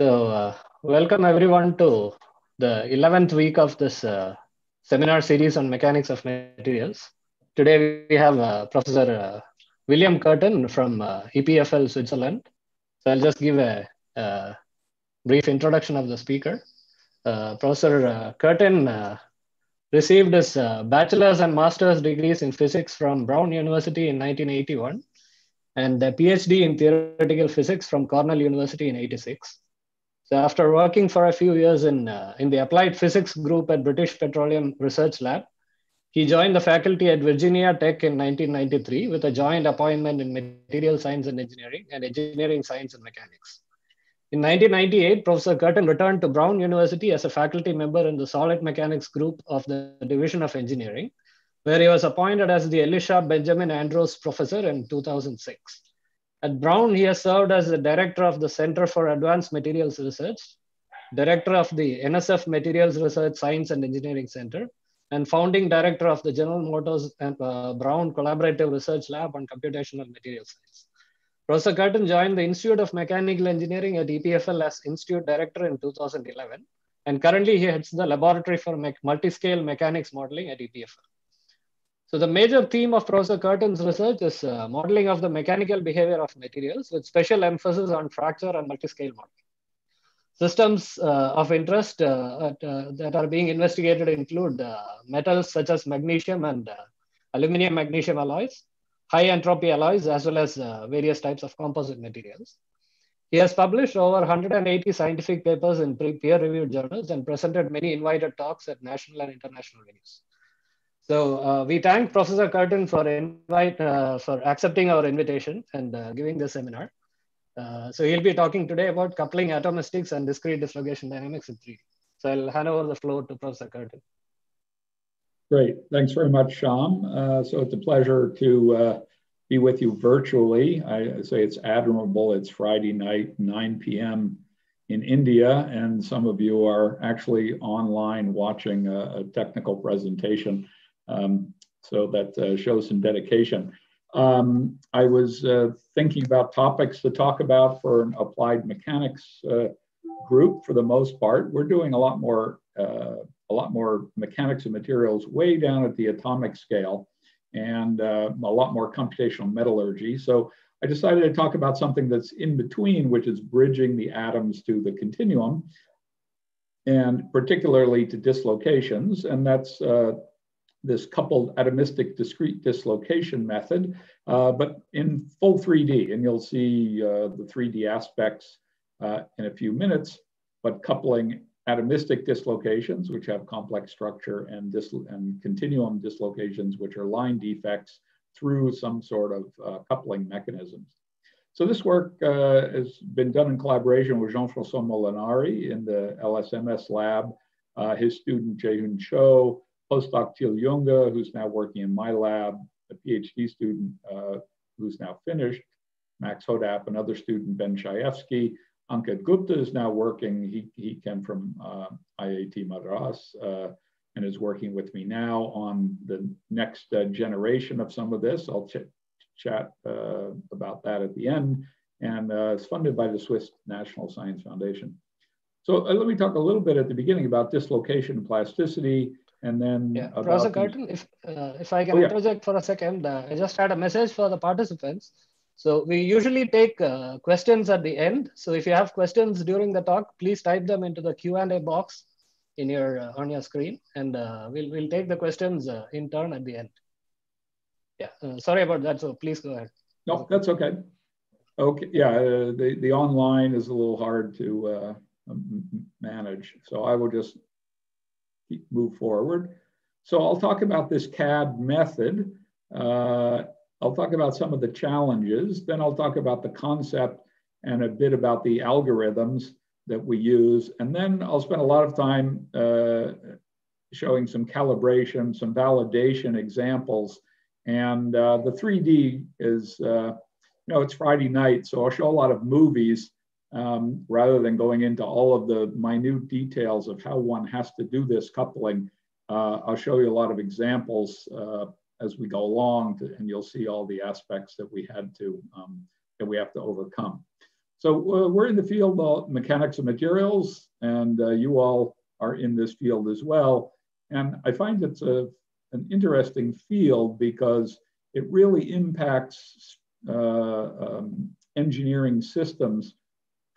So, uh, welcome everyone to the 11th week of this uh, seminar series on mechanics of materials. Today we have uh, Professor uh, William Curtin from uh, EPFL Switzerland. So, I'll just give a, a brief introduction of the speaker. Uh, Professor Curtin received his bachelor's and master's degrees in physics from Brown University in 1981 and a PhD in theoretical physics from Cornell University in 86. So after working for a few years in, uh, in the applied physics group at British Petroleum Research Lab, he joined the faculty at Virginia Tech in 1993 with a joint appointment in material science and engineering and engineering science and mechanics. In 1998, Professor Curtin returned to Brown University as a faculty member in the solid mechanics group of the Division of Engineering, where he was appointed as the Elisha Benjamin Andrews Professor in 2006. At Brown, he has served as the director of the Center for Advanced Materials Research, director of the NSF Materials Research Science and Engineering Center, and founding director of the General Motors and uh, Brown Collaborative Research Lab on Computational Material Science. Professor Curtin joined the Institute of Mechanical Engineering at EPFL as Institute Director in 2011, and currently he heads the Laboratory for Multiscale Mechanics Modeling at EPFL. So the major theme of Professor Curtin's research is uh, modeling of the mechanical behavior of materials with special emphasis on fracture and multiscale modeling. Systems uh, of interest uh, at, uh, that are being investigated include uh, metals such as magnesium and uh, aluminum magnesium alloys, high entropy alloys, as well as various types of composite materials. He has published over 180 scientific papers in peer-reviewed journals and presented many invited talks at national and international venues. So uh, we thank Professor Curtin for invite uh, for accepting our invitation and uh, giving the seminar. Uh, so he'll be talking today about coupling atomistics and discrete dislocation dynamics in 3D. So I'll hand over the floor to Professor Curtin. Great, thanks very much, Sham. Uh, so it's a pleasure to uh, be with you virtually. I say it's admirable. It's Friday night, 9 p.m. in India, and some of you are actually online watching a, a technical presentation um, so that uh, shows some dedication. Um, I was uh, thinking about topics to talk about for an applied mechanics uh, group for the most part. We're doing a lot more, uh, a lot more mechanics of materials way down at the atomic scale and uh, a lot more computational metallurgy. So I decided to talk about something that's in between, which is bridging the atoms to the continuum and particularly to dislocations. And that's uh, this coupled atomistic discrete dislocation method, uh, but in full 3D. And you'll see uh, the 3D aspects uh, in a few minutes, but coupling atomistic dislocations, which have complex structure, and, and continuum dislocations, which are line defects, through some sort of uh, coupling mechanisms. So this work uh, has been done in collaboration with Jean-François Molinari in the LSMS lab, uh, his student Jaehyun Cho, postdoc Till Junge, who's now working in my lab, a PhD student uh, who's now finished, Max Hodapp, another student, Ben Szajewski. Ankit Gupta is now working, he, he came from uh, IIT Madras uh, and is working with me now on the next uh, generation of some of this. I'll ch chat uh, about that at the end. And uh, it's funded by the Swiss National Science Foundation. So let me talk a little bit at the beginning about dislocation and plasticity and then yeah, Professor Curtin, if uh, if I can oh, yeah. interject for a second, uh, I just had a message for the participants. So we usually take uh, questions at the end. So if you have questions during the talk, please type them into the Q and A box in your uh, on your screen, and uh, we'll we'll take the questions uh, in turn at the end. Yeah, sorry about that. So please go ahead. No, that's okay. Okay, yeah, the the online is a little hard to manage, so I will just move forward. So I'll talk about this CAD method. Uh, I'll talk about some of the challenges. Then I'll talk about the concept and a bit about the algorithms that we use. And then I'll spend a lot of time uh, showing some calibration, some validation examples. And uh, the 3D is, uh, you know, it's Friday night, so I'll show a lot of movies um, rather than going into all of the minute details of how one has to do this coupling. Uh, I'll show you a lot of examples uh, as we go along, to, and you'll see all the aspects that we had to um, that we have to overcome. So uh, we're in the field of mechanics of materials, and uh, you all are in this field as well. And I find it's a, an interesting field because it really impacts uh, um, engineering systems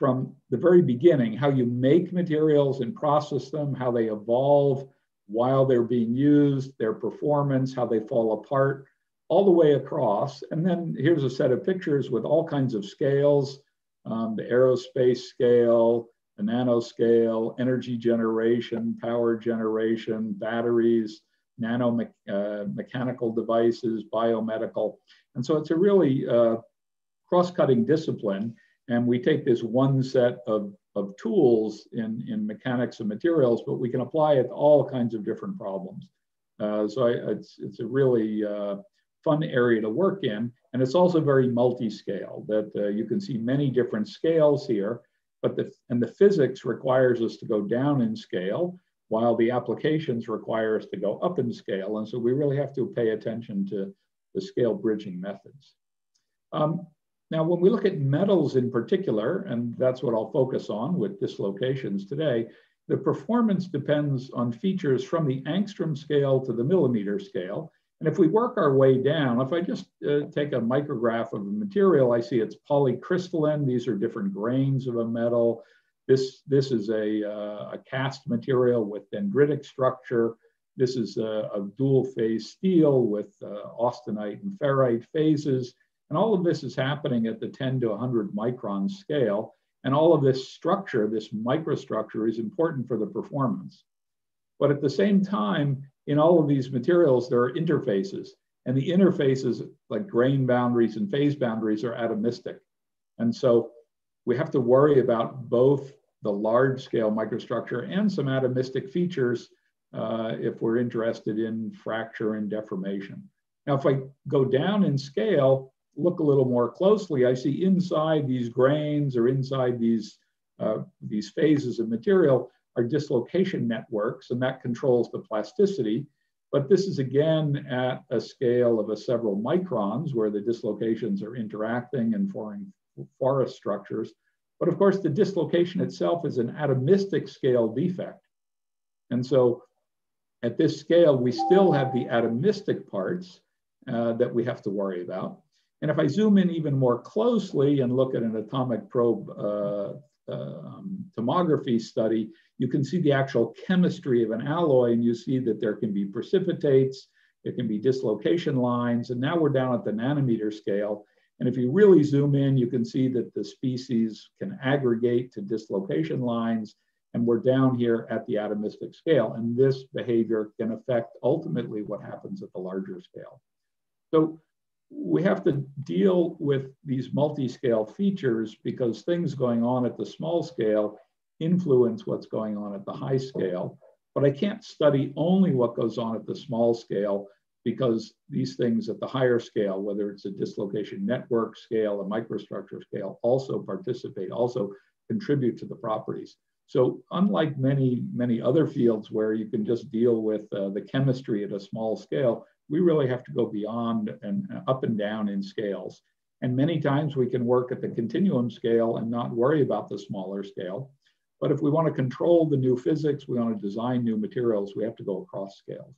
from the very beginning, how you make materials and process them, how they evolve while they're being used, their performance, how they fall apart, all the way across. And then here's a set of pictures with all kinds of scales, um, the aerospace scale, the nanoscale, energy generation, power generation, batteries, nano uh, mechanical devices, biomedical. And so it's a really uh, cross-cutting discipline. And we take this one set of, of tools in, in mechanics of materials, but we can apply it to all kinds of different problems. Uh, so I, it's, it's a really uh, fun area to work in. And it's also very multi-scale that uh, you can see many different scales here, but the, and the physics requires us to go down in scale while the applications require us to go up in scale. And so we really have to pay attention to the scale bridging methods. Um, now, when we look at metals in particular, and that's what I'll focus on with dislocations today, the performance depends on features from the angstrom scale to the millimeter scale. And if we work our way down, if I just uh, take a micrograph of a material, I see it's polycrystalline. These are different grains of a metal. This, this is a, uh, a cast material with dendritic structure. This is a, a dual phase steel with uh, austenite and ferrite phases. And all of this is happening at the 10 to 100 micron scale. And all of this structure, this microstructure is important for the performance. But at the same time, in all of these materials, there are interfaces. And the interfaces, like grain boundaries and phase boundaries, are atomistic. And so we have to worry about both the large scale microstructure and some atomistic features uh, if we're interested in fracture and deformation. Now, if I go down in scale, look a little more closely, I see inside these grains or inside these, uh, these phases of material, are dislocation networks, and that controls the plasticity. But this is again at a scale of a several microns where the dislocations are interacting and forming forest structures. But of course, the dislocation itself is an atomistic scale defect. And so at this scale, we still have the atomistic parts uh, that we have to worry about. And if I zoom in even more closely and look at an atomic probe uh, um, tomography study, you can see the actual chemistry of an alloy and you see that there can be precipitates, it can be dislocation lines, and now we're down at the nanometer scale. And if you really zoom in, you can see that the species can aggregate to dislocation lines, and we're down here at the atomistic scale. And this behavior can affect ultimately what happens at the larger scale. So we have to deal with these multi-scale features because things going on at the small scale influence what's going on at the high scale. But I can't study only what goes on at the small scale because these things at the higher scale, whether it's a dislocation network scale, a microstructure scale, also participate, also contribute to the properties. So unlike many, many other fields where you can just deal with uh, the chemistry at a small scale, we really have to go beyond and uh, up and down in scales. And many times we can work at the continuum scale and not worry about the smaller scale. But if we want to control the new physics, we want to design new materials, we have to go across scales.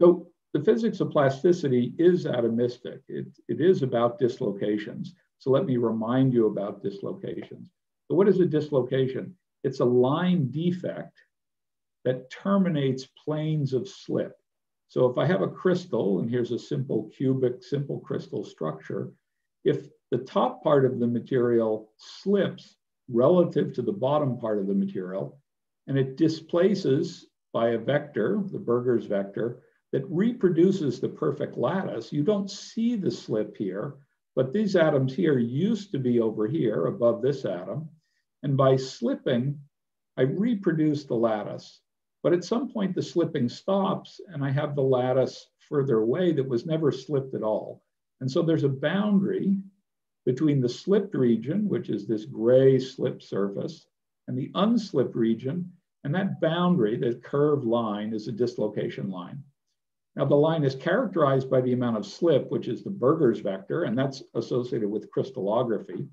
So the physics of plasticity is atomistic. It, it is about dislocations. So let me remind you about dislocations. So what is a dislocation? It's a line defect that terminates planes of slip. So if I have a crystal, and here's a simple cubic, simple crystal structure, if the top part of the material slips relative to the bottom part of the material, and it displaces by a vector, the Burgers vector, that reproduces the perfect lattice. You don't see the slip here, but these atoms here used to be over here above this atom. And by slipping, I reproduce the lattice. But at some point, the slipping stops, and I have the lattice further away that was never slipped at all. And so there's a boundary between the slipped region, which is this gray slip surface, and the unslipped region. And that boundary, the curved line, is a dislocation line. Now, the line is characterized by the amount of slip, which is the Burgers vector, and that's associated with crystallography.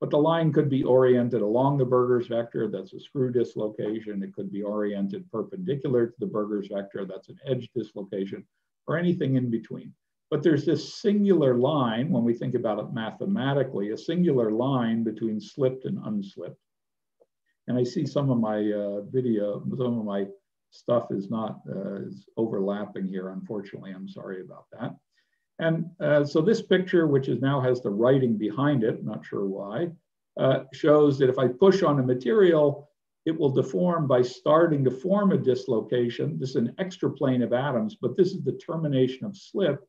But the line could be oriented along the Burgers vector, that's a screw dislocation. It could be oriented perpendicular to the Burgers vector, that's an edge dislocation, or anything in between. But there's this singular line, when we think about it mathematically, a singular line between slipped and unslipped. And I see some of my uh, video, some of my stuff is not uh, is overlapping here. Unfortunately, I'm sorry about that. And uh, so this picture, which is now has the writing behind it, not sure why, uh, shows that if I push on a material, it will deform by starting to form a dislocation. This is an extra plane of atoms, but this is the termination of slip.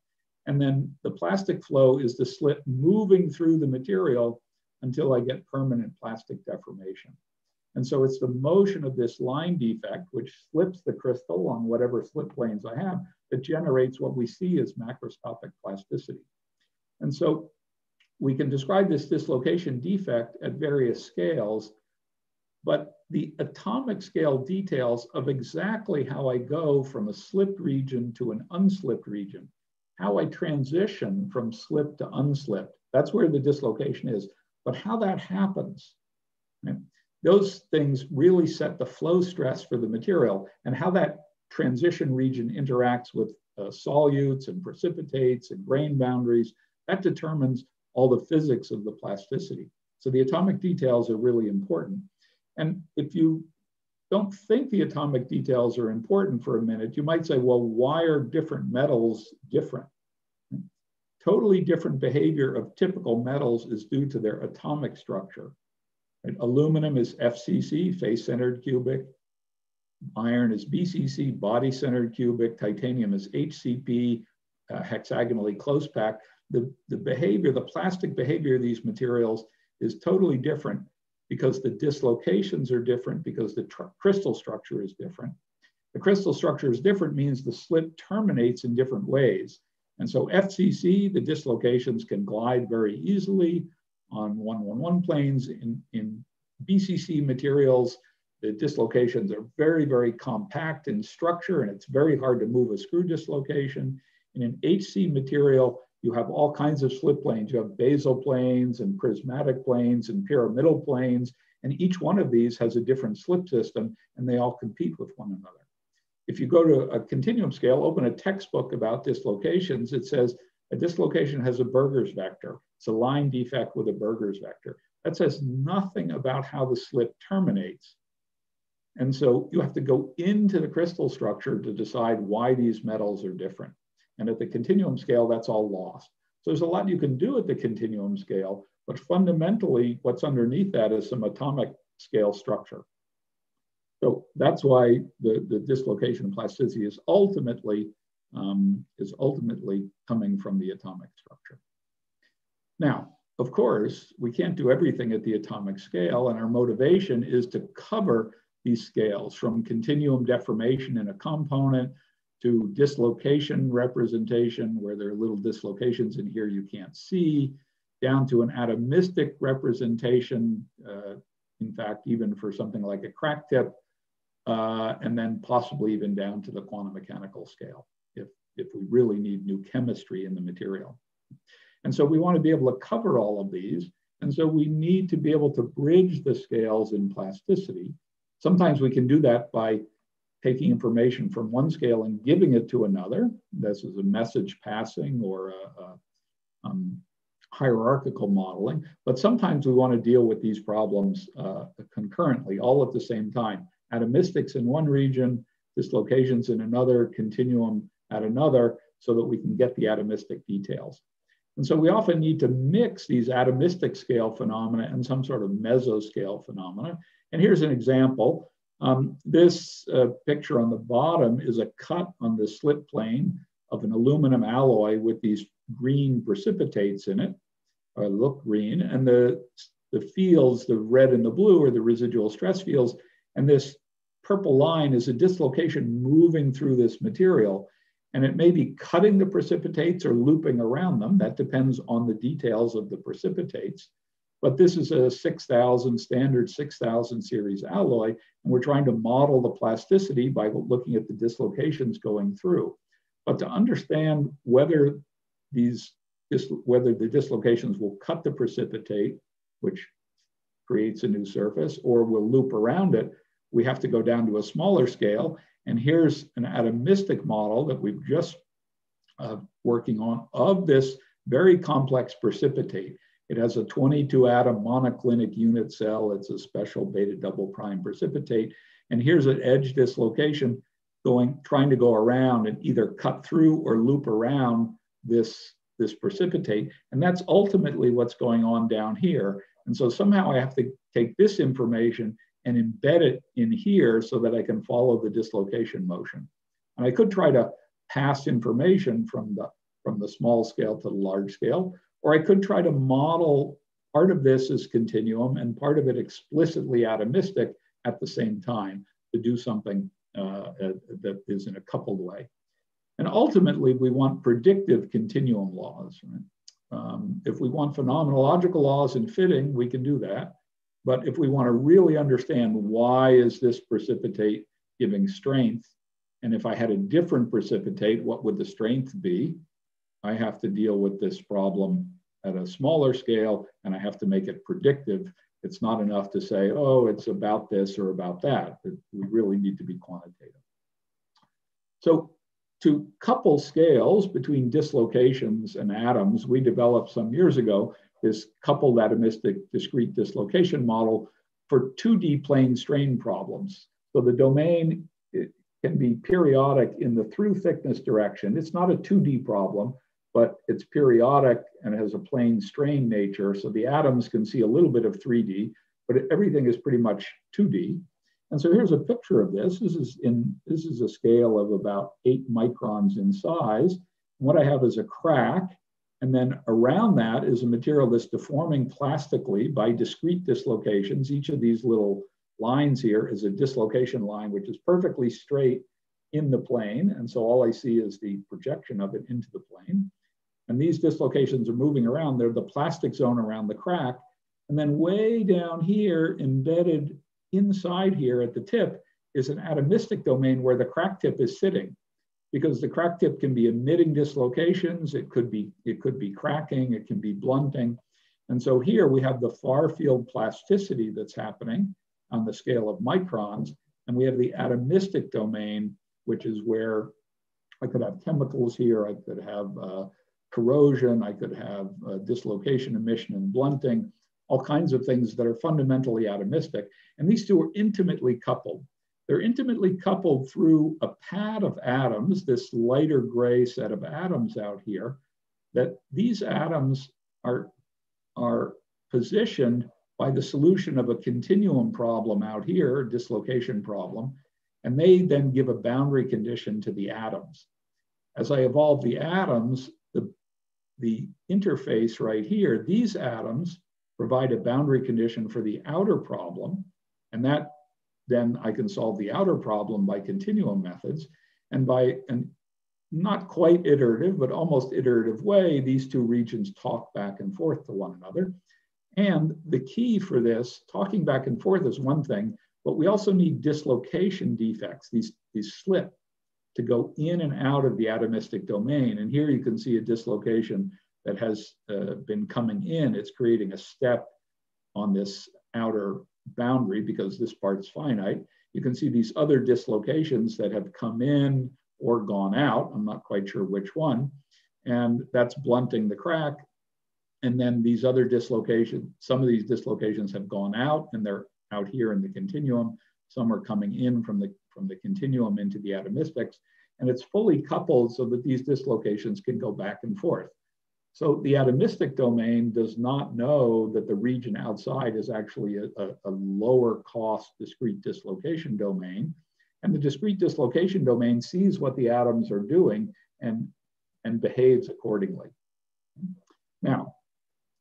And then the plastic flow is the slip moving through the material until I get permanent plastic deformation. And so it's the motion of this line defect, which slips the crystal on whatever slip planes I have, that generates what we see as macroscopic plasticity. And so we can describe this dislocation defect at various scales, but the atomic scale details of exactly how I go from a slipped region to an unslipped region, how I transition from slipped to unslipped, that's where the dislocation is. But how that happens, right? those things really set the flow stress for the material and how that transition region interacts with uh, solutes and precipitates and grain boundaries, that determines all the physics of the plasticity. So the atomic details are really important. And if you don't think the atomic details are important for a minute, you might say, well, why are different metals different? Totally different behavior of typical metals is due to their atomic structure. Right? Aluminum is FCC, face-centered cubic. Iron is BCC, body-centered cubic. Titanium is HCP, uh, hexagonally close packed. The, the behavior, the plastic behavior of these materials is totally different because the dislocations are different because the crystal structure is different. The crystal structure is different means the slip terminates in different ways. And so FCC, the dislocations can glide very easily on 111 planes. In, in BCC materials, the dislocations are very, very compact in structure and it's very hard to move a screw dislocation. In an HC material, you have all kinds of slip planes. You have basal planes and prismatic planes and pyramidal planes, and each one of these has a different slip system and they all compete with one another. If you go to a continuum scale, open a textbook about dislocations, it says a dislocation has a Burgers vector. It's a line defect with a Burgers vector. That says nothing about how the slip terminates. And so you have to go into the crystal structure to decide why these metals are different. And at the continuum scale, that's all lost. So there's a lot you can do at the continuum scale, but fundamentally, what's underneath that is some atomic scale structure. So that's why the, the dislocation of plasticity is ultimately um, is ultimately coming from the atomic structure. Now, of course, we can't do everything at the atomic scale, and our motivation is to cover these scales from continuum deformation in a component to dislocation representation, where there are little dislocations in here you can't see, down to an atomistic representation, uh, in fact, even for something like a crack tip, uh, and then possibly even down to the quantum mechanical scale if, if we really need new chemistry in the material. And so we want to be able to cover all of these. And so we need to be able to bridge the scales in plasticity. Sometimes we can do that by taking information from one scale and giving it to another. This is a message passing or a, a um, hierarchical modeling. But sometimes we want to deal with these problems uh, concurrently, all at the same time. Atomistics in one region, dislocations in another, continuum at another, so that we can get the atomistic details. And so we often need to mix these atomistic scale phenomena and some sort of mesoscale phenomena. And here's an example. Um, this uh, picture on the bottom is a cut on the slip plane of an aluminum alloy with these green precipitates in it, or look green, and the, the fields, the red and the blue, are the residual stress fields. And this purple line is a dislocation moving through this material. And it may be cutting the precipitates or looping around them. That depends on the details of the precipitates. But this is a 6000 standard 6000 series alloy, and we're trying to model the plasticity by looking at the dislocations going through. But to understand whether these whether the dislocations will cut the precipitate, which creates a new surface, or we'll loop around it. We have to go down to a smaller scale. And here's an atomistic model that we've just uh, working on of this very complex precipitate. It has a 22 atom monoclinic unit cell. It's a special beta double prime precipitate. And here's an edge dislocation going, trying to go around and either cut through or loop around this, this precipitate. And that's ultimately what's going on down here. And so somehow I have to take this information and embed it in here so that I can follow the dislocation motion. And I could try to pass information from the, from the small scale to the large scale, or I could try to model part of this as continuum and part of it explicitly atomistic at the same time to do something uh, that is in a coupled way. And ultimately, we want predictive continuum laws. Right? Um, if we want phenomenological laws in fitting, we can do that. But if we want to really understand why is this precipitate giving strength, and if I had a different precipitate, what would the strength be? I have to deal with this problem at a smaller scale, and I have to make it predictive. It's not enough to say, oh, it's about this or about that. We really need to be quantitative. So to couple scales between dislocations and atoms, we developed some years ago this coupled atomistic discrete dislocation model for 2D plane strain problems. So the domain can be periodic in the through thickness direction. It's not a 2D problem, but it's periodic and has a plane strain nature. So the atoms can see a little bit of 3D, but everything is pretty much 2D. And so here's a picture of this. This is in this is a scale of about eight microns in size. What I have is a crack, and then around that is a material that's deforming plastically by discrete dislocations. Each of these little lines here is a dislocation line, which is perfectly straight in the plane. And so all I see is the projection of it into the plane. And these dislocations are moving around. They're the plastic zone around the crack. And then way down here, embedded inside here at the tip, is an atomistic domain where the crack tip is sitting. Because the crack tip can be emitting dislocations, it could be, it could be cracking, it can be blunting. And so here we have the far field plasticity that's happening on the scale of microns. And we have the atomistic domain, which is where I could have chemicals here, I could have uh, corrosion, I could have uh, dislocation, emission, and blunting, all kinds of things that are fundamentally atomistic. And these two are intimately coupled. They're intimately coupled through a pad of atoms, this lighter gray set of atoms out here, that these atoms are, are positioned by the solution of a continuum problem out here, dislocation problem, and they then give a boundary condition to the atoms. As I evolve the atoms, the, the interface right here, these atoms provide a boundary condition for the outer problem, and that then I can solve the outer problem by continuum methods. And by an not quite iterative, but almost iterative way, these two regions talk back and forth to one another. And the key for this, talking back and forth is one thing, but we also need dislocation defects, these, these slip to go in and out of the atomistic domain. And here you can see a dislocation that has uh, been coming in. It's creating a step on this outer boundary because this part's finite. You can see these other dislocations that have come in or gone out. I'm not quite sure which one. And that's blunting the crack. And then these other dislocations, some of these dislocations have gone out and they're out here in the continuum. Some are coming in from the, from the continuum into the atomistics. And it's fully coupled so that these dislocations can go back and forth. So the atomistic domain does not know that the region outside is actually a, a, a, lower cost discrete dislocation domain. And the discrete dislocation domain sees what the atoms are doing and, and behaves accordingly. Now,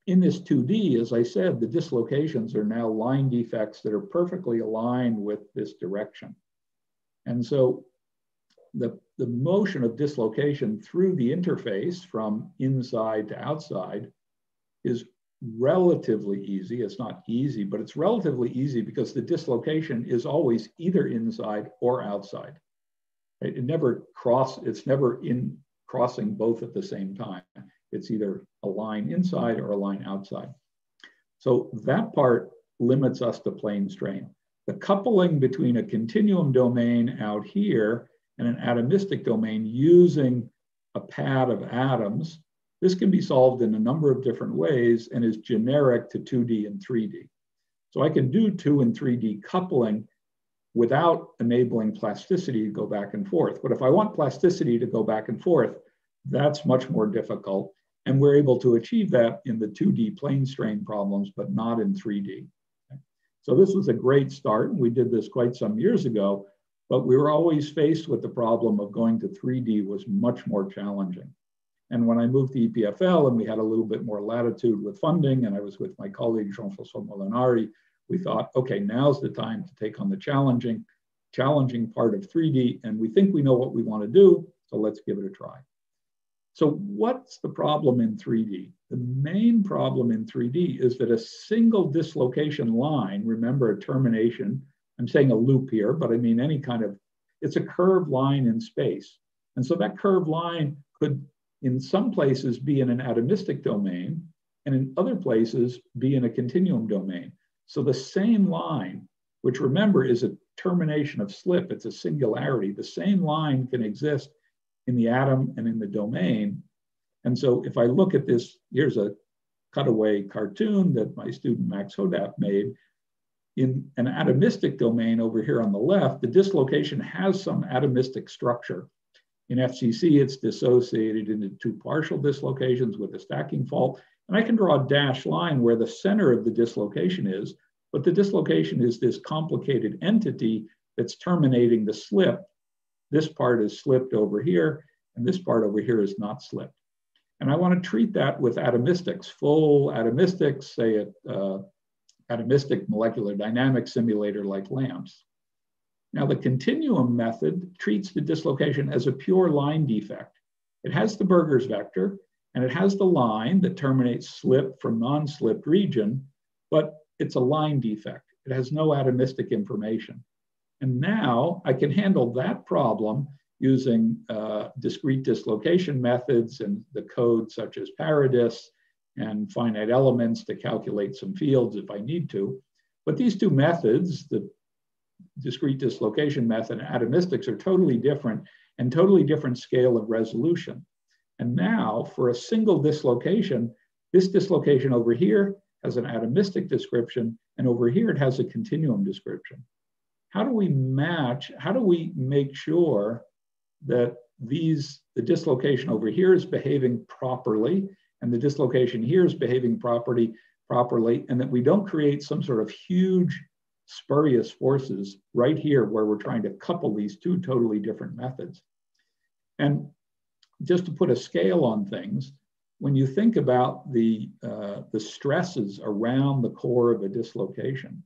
in this 2D, as I said, the dislocations are now line defects that are perfectly aligned with this direction. And so the, the motion of dislocation through the interface from inside to outside is relatively easy. It's not easy, but it's relatively easy because the dislocation is always either inside or outside. It, it never cross, it's never in crossing both at the same time. It's either a line inside or a line outside. So that part limits us to plane strain. The coupling between a continuum domain out here and an atomistic domain using a pad of atoms, this can be solved in a number of different ways and is generic to 2D and 3D. So I can do 2 and 3D coupling without enabling plasticity to go back and forth. But if I want plasticity to go back and forth, that's much more difficult. And we're able to achieve that in the 2D plane strain problems, but not in 3D. So this was a great start. And We did this quite some years ago, but we were always faced with the problem of going to 3D was much more challenging. And when I moved to EPFL and we had a little bit more latitude with funding, and I was with my colleague Jean-François Molinari, we thought, okay, now's the time to take on the challenging, challenging part of 3D, and we think we know what we want to do, so let's give it a try. So what's the problem in 3D? The main problem in 3D is that a single dislocation line, remember a termination, I'm saying a loop here, but I mean any kind of, it's a curved line in space. And so that curved line could, in some places, be in an atomistic domain, and in other places, be in a continuum domain. So the same line, which remember is a termination of slip, it's a singularity, the same line can exist in the atom and in the domain. And so if I look at this, here's a cutaway cartoon that my student Max Hodapp made. In an atomistic domain over here on the left, the dislocation has some atomistic structure. In FCC, it's dissociated into two partial dislocations with a stacking fault. And I can draw a dashed line where the center of the dislocation is, but the dislocation is this complicated entity that's terminating the slip this part is slipped over here, and this part over here is not slipped. And I want to treat that with atomistics, full atomistics, say a uh, atomistic molecular dynamics simulator like LAMMPS. Now the continuum method treats the dislocation as a pure line defect. It has the Burgers vector, and it has the line that terminates slip from non-slipped region, but it's a line defect. It has no atomistic information. And now I can handle that problem using uh, discrete dislocation methods and the code such as ParaDiS and finite elements to calculate some fields if I need to. But these two methods, the discrete dislocation method and atomistics are totally different and totally different scale of resolution. And now for a single dislocation, this dislocation over here has an atomistic description and over here it has a continuum description how do we match, how do we make sure that these, the dislocation over here is behaving properly and the dislocation here is behaving properly, properly, and that we don't create some sort of huge spurious forces right here where we're trying to couple these two totally different methods. And just to put a scale on things, when you think about the, uh, the stresses around the core of a dislocation,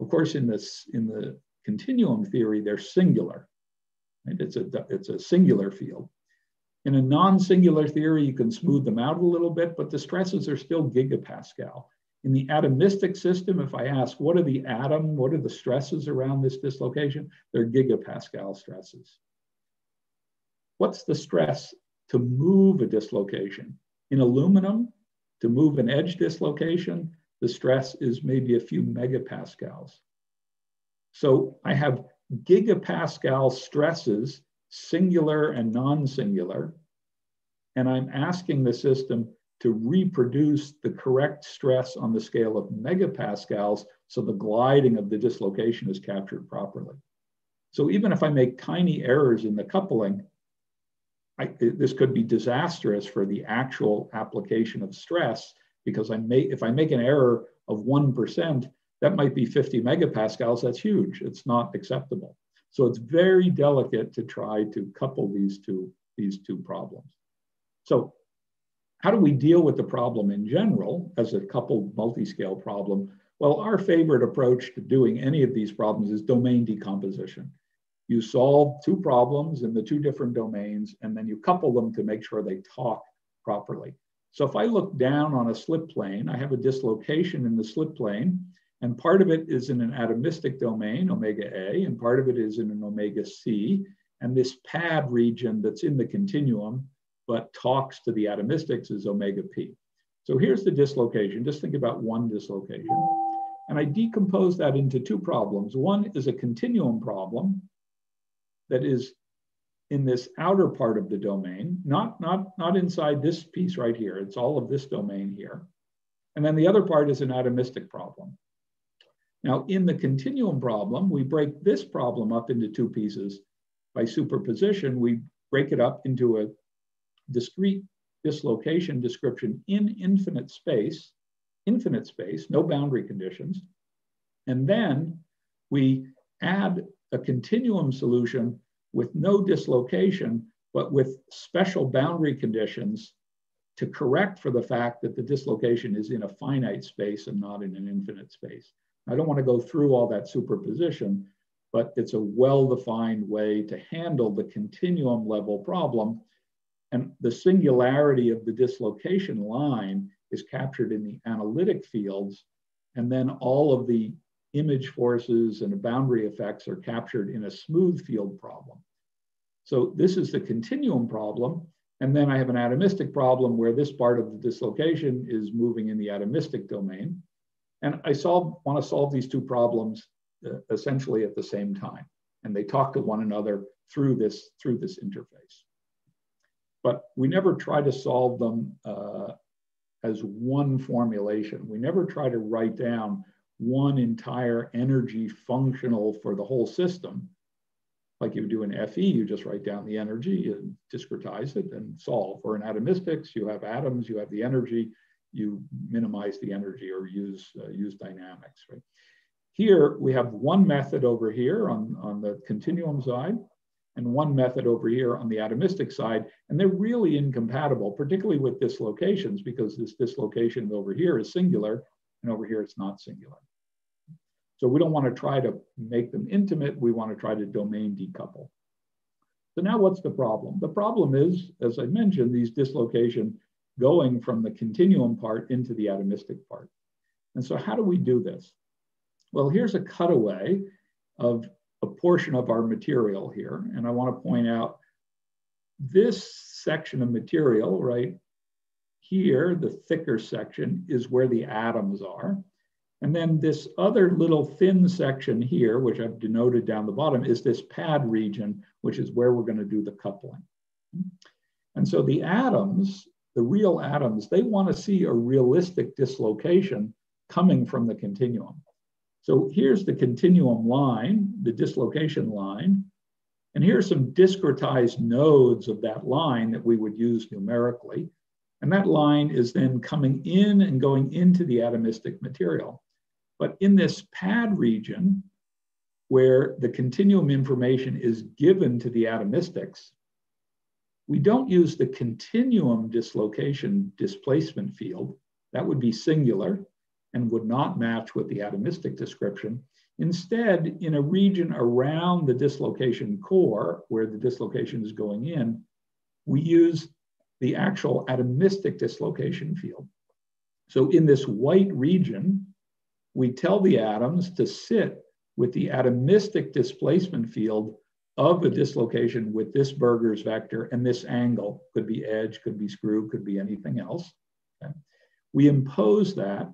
of course, in this in the continuum theory, they're singular. Right? It's, a, it's a singular field. In a non-singular theory, you can smooth them out a little bit, but the stresses are still gigapascal. In the atomistic system, if I ask, what are the atom, what are the stresses around this dislocation? They're gigapascal stresses. What's the stress to move a dislocation? In aluminum, to move an edge dislocation, the stress is maybe a few megapascals. So I have gigapascal stresses, singular and non-singular, and I'm asking the system to reproduce the correct stress on the scale of megapascals so the gliding of the dislocation is captured properly. So even if I make tiny errors in the coupling, I, this could be disastrous for the actual application of stress because I may, if I make an error of 1%, that might be 50 megapascals. That's huge. It's not acceptable. So it's very delicate to try to couple these two, these two problems. So how do we deal with the problem in general as a coupled multi-scale problem? Well, our favorite approach to doing any of these problems is domain decomposition. You solve two problems in the two different domains, and then you couple them to make sure they talk properly. So if I look down on a slip plane, I have a dislocation in the slip plane, and part of it is in an atomistic domain, omega A, and part of it is in an omega C. And this pad region that's in the continuum, but talks to the atomistics is omega P. So here's the dislocation. Just think about one dislocation. And I decompose that into two problems. One is a continuum problem that is in this outer part of the domain, not, not, not inside this piece right here. It's all of this domain here. And then the other part is an atomistic problem. Now, in the continuum problem, we break this problem up into two pieces. By superposition, we break it up into a discrete dislocation description in infinite space, infinite space, no boundary conditions. And then we add a continuum solution with no dislocation, but with special boundary conditions to correct for the fact that the dislocation is in a finite space and not in an infinite space. I don't want to go through all that superposition, but it's a well-defined way to handle the continuum level problem. And the singularity of the dislocation line is captured in the analytic fields. And then all of the image forces and boundary effects are captured in a smooth field problem. So this is the continuum problem. And then I have an atomistic problem where this part of the dislocation is moving in the atomistic domain. And I solve, want to solve these two problems uh, essentially at the same time. And they talk to one another through this, through this interface. But we never try to solve them uh, as one formulation. We never try to write down one entire energy functional for the whole system. Like you do in FE, you just write down the energy and discretize it and solve. Or in atomistics, you have atoms, you have the energy, you minimize the energy or use, uh, use dynamics, right? Here, we have one method over here on, on the continuum side and one method over here on the atomistic side, and they're really incompatible, particularly with dislocations, because this dislocation over here is singular, and over here it's not singular. So we don't want to try to make them intimate, we want to try to domain decouple. So now what's the problem? The problem is, as I mentioned, these dislocation going from the continuum part into the atomistic part. And so how do we do this? Well, here's a cutaway of a portion of our material here. And I want to point out this section of material right here, the thicker section, is where the atoms are. And then this other little thin section here, which I've denoted down the bottom, is this pad region, which is where we're going to do the coupling. And so the atoms the real atoms, they want to see a realistic dislocation coming from the continuum. So here's the continuum line, the dislocation line, and here's some discretized nodes of that line that we would use numerically. And that line is then coming in and going into the atomistic material. But in this pad region, where the continuum information is given to the atomistics, we don't use the continuum dislocation displacement field. That would be singular and would not match with the atomistic description. Instead, in a region around the dislocation core, where the dislocation is going in, we use the actual atomistic dislocation field. So in this white region, we tell the atoms to sit with the atomistic displacement field of a dislocation with this Burgers vector and this angle, could be edge, could be screw, could be anything else. Okay. We impose that,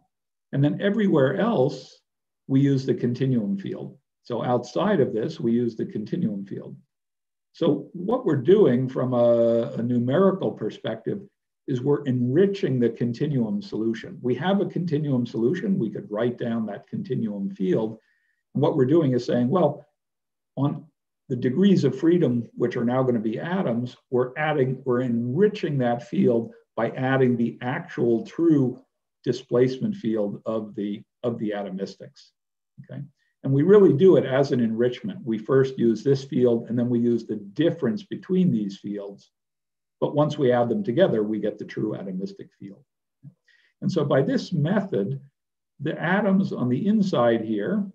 and then everywhere else, we use the continuum field. So outside of this, we use the continuum field. So what we're doing from a, a numerical perspective is we're enriching the continuum solution. We have a continuum solution. We could write down that continuum field. And what we're doing is saying, well, on the degrees of freedom, which are now going to be atoms, we're adding, we're enriching that field by adding the actual true displacement field of the, of the atomistics, okay? And we really do it as an enrichment. We first use this field and then we use the difference between these fields. But once we add them together, we get the true atomistic field. And so by this method, the atoms on the inside here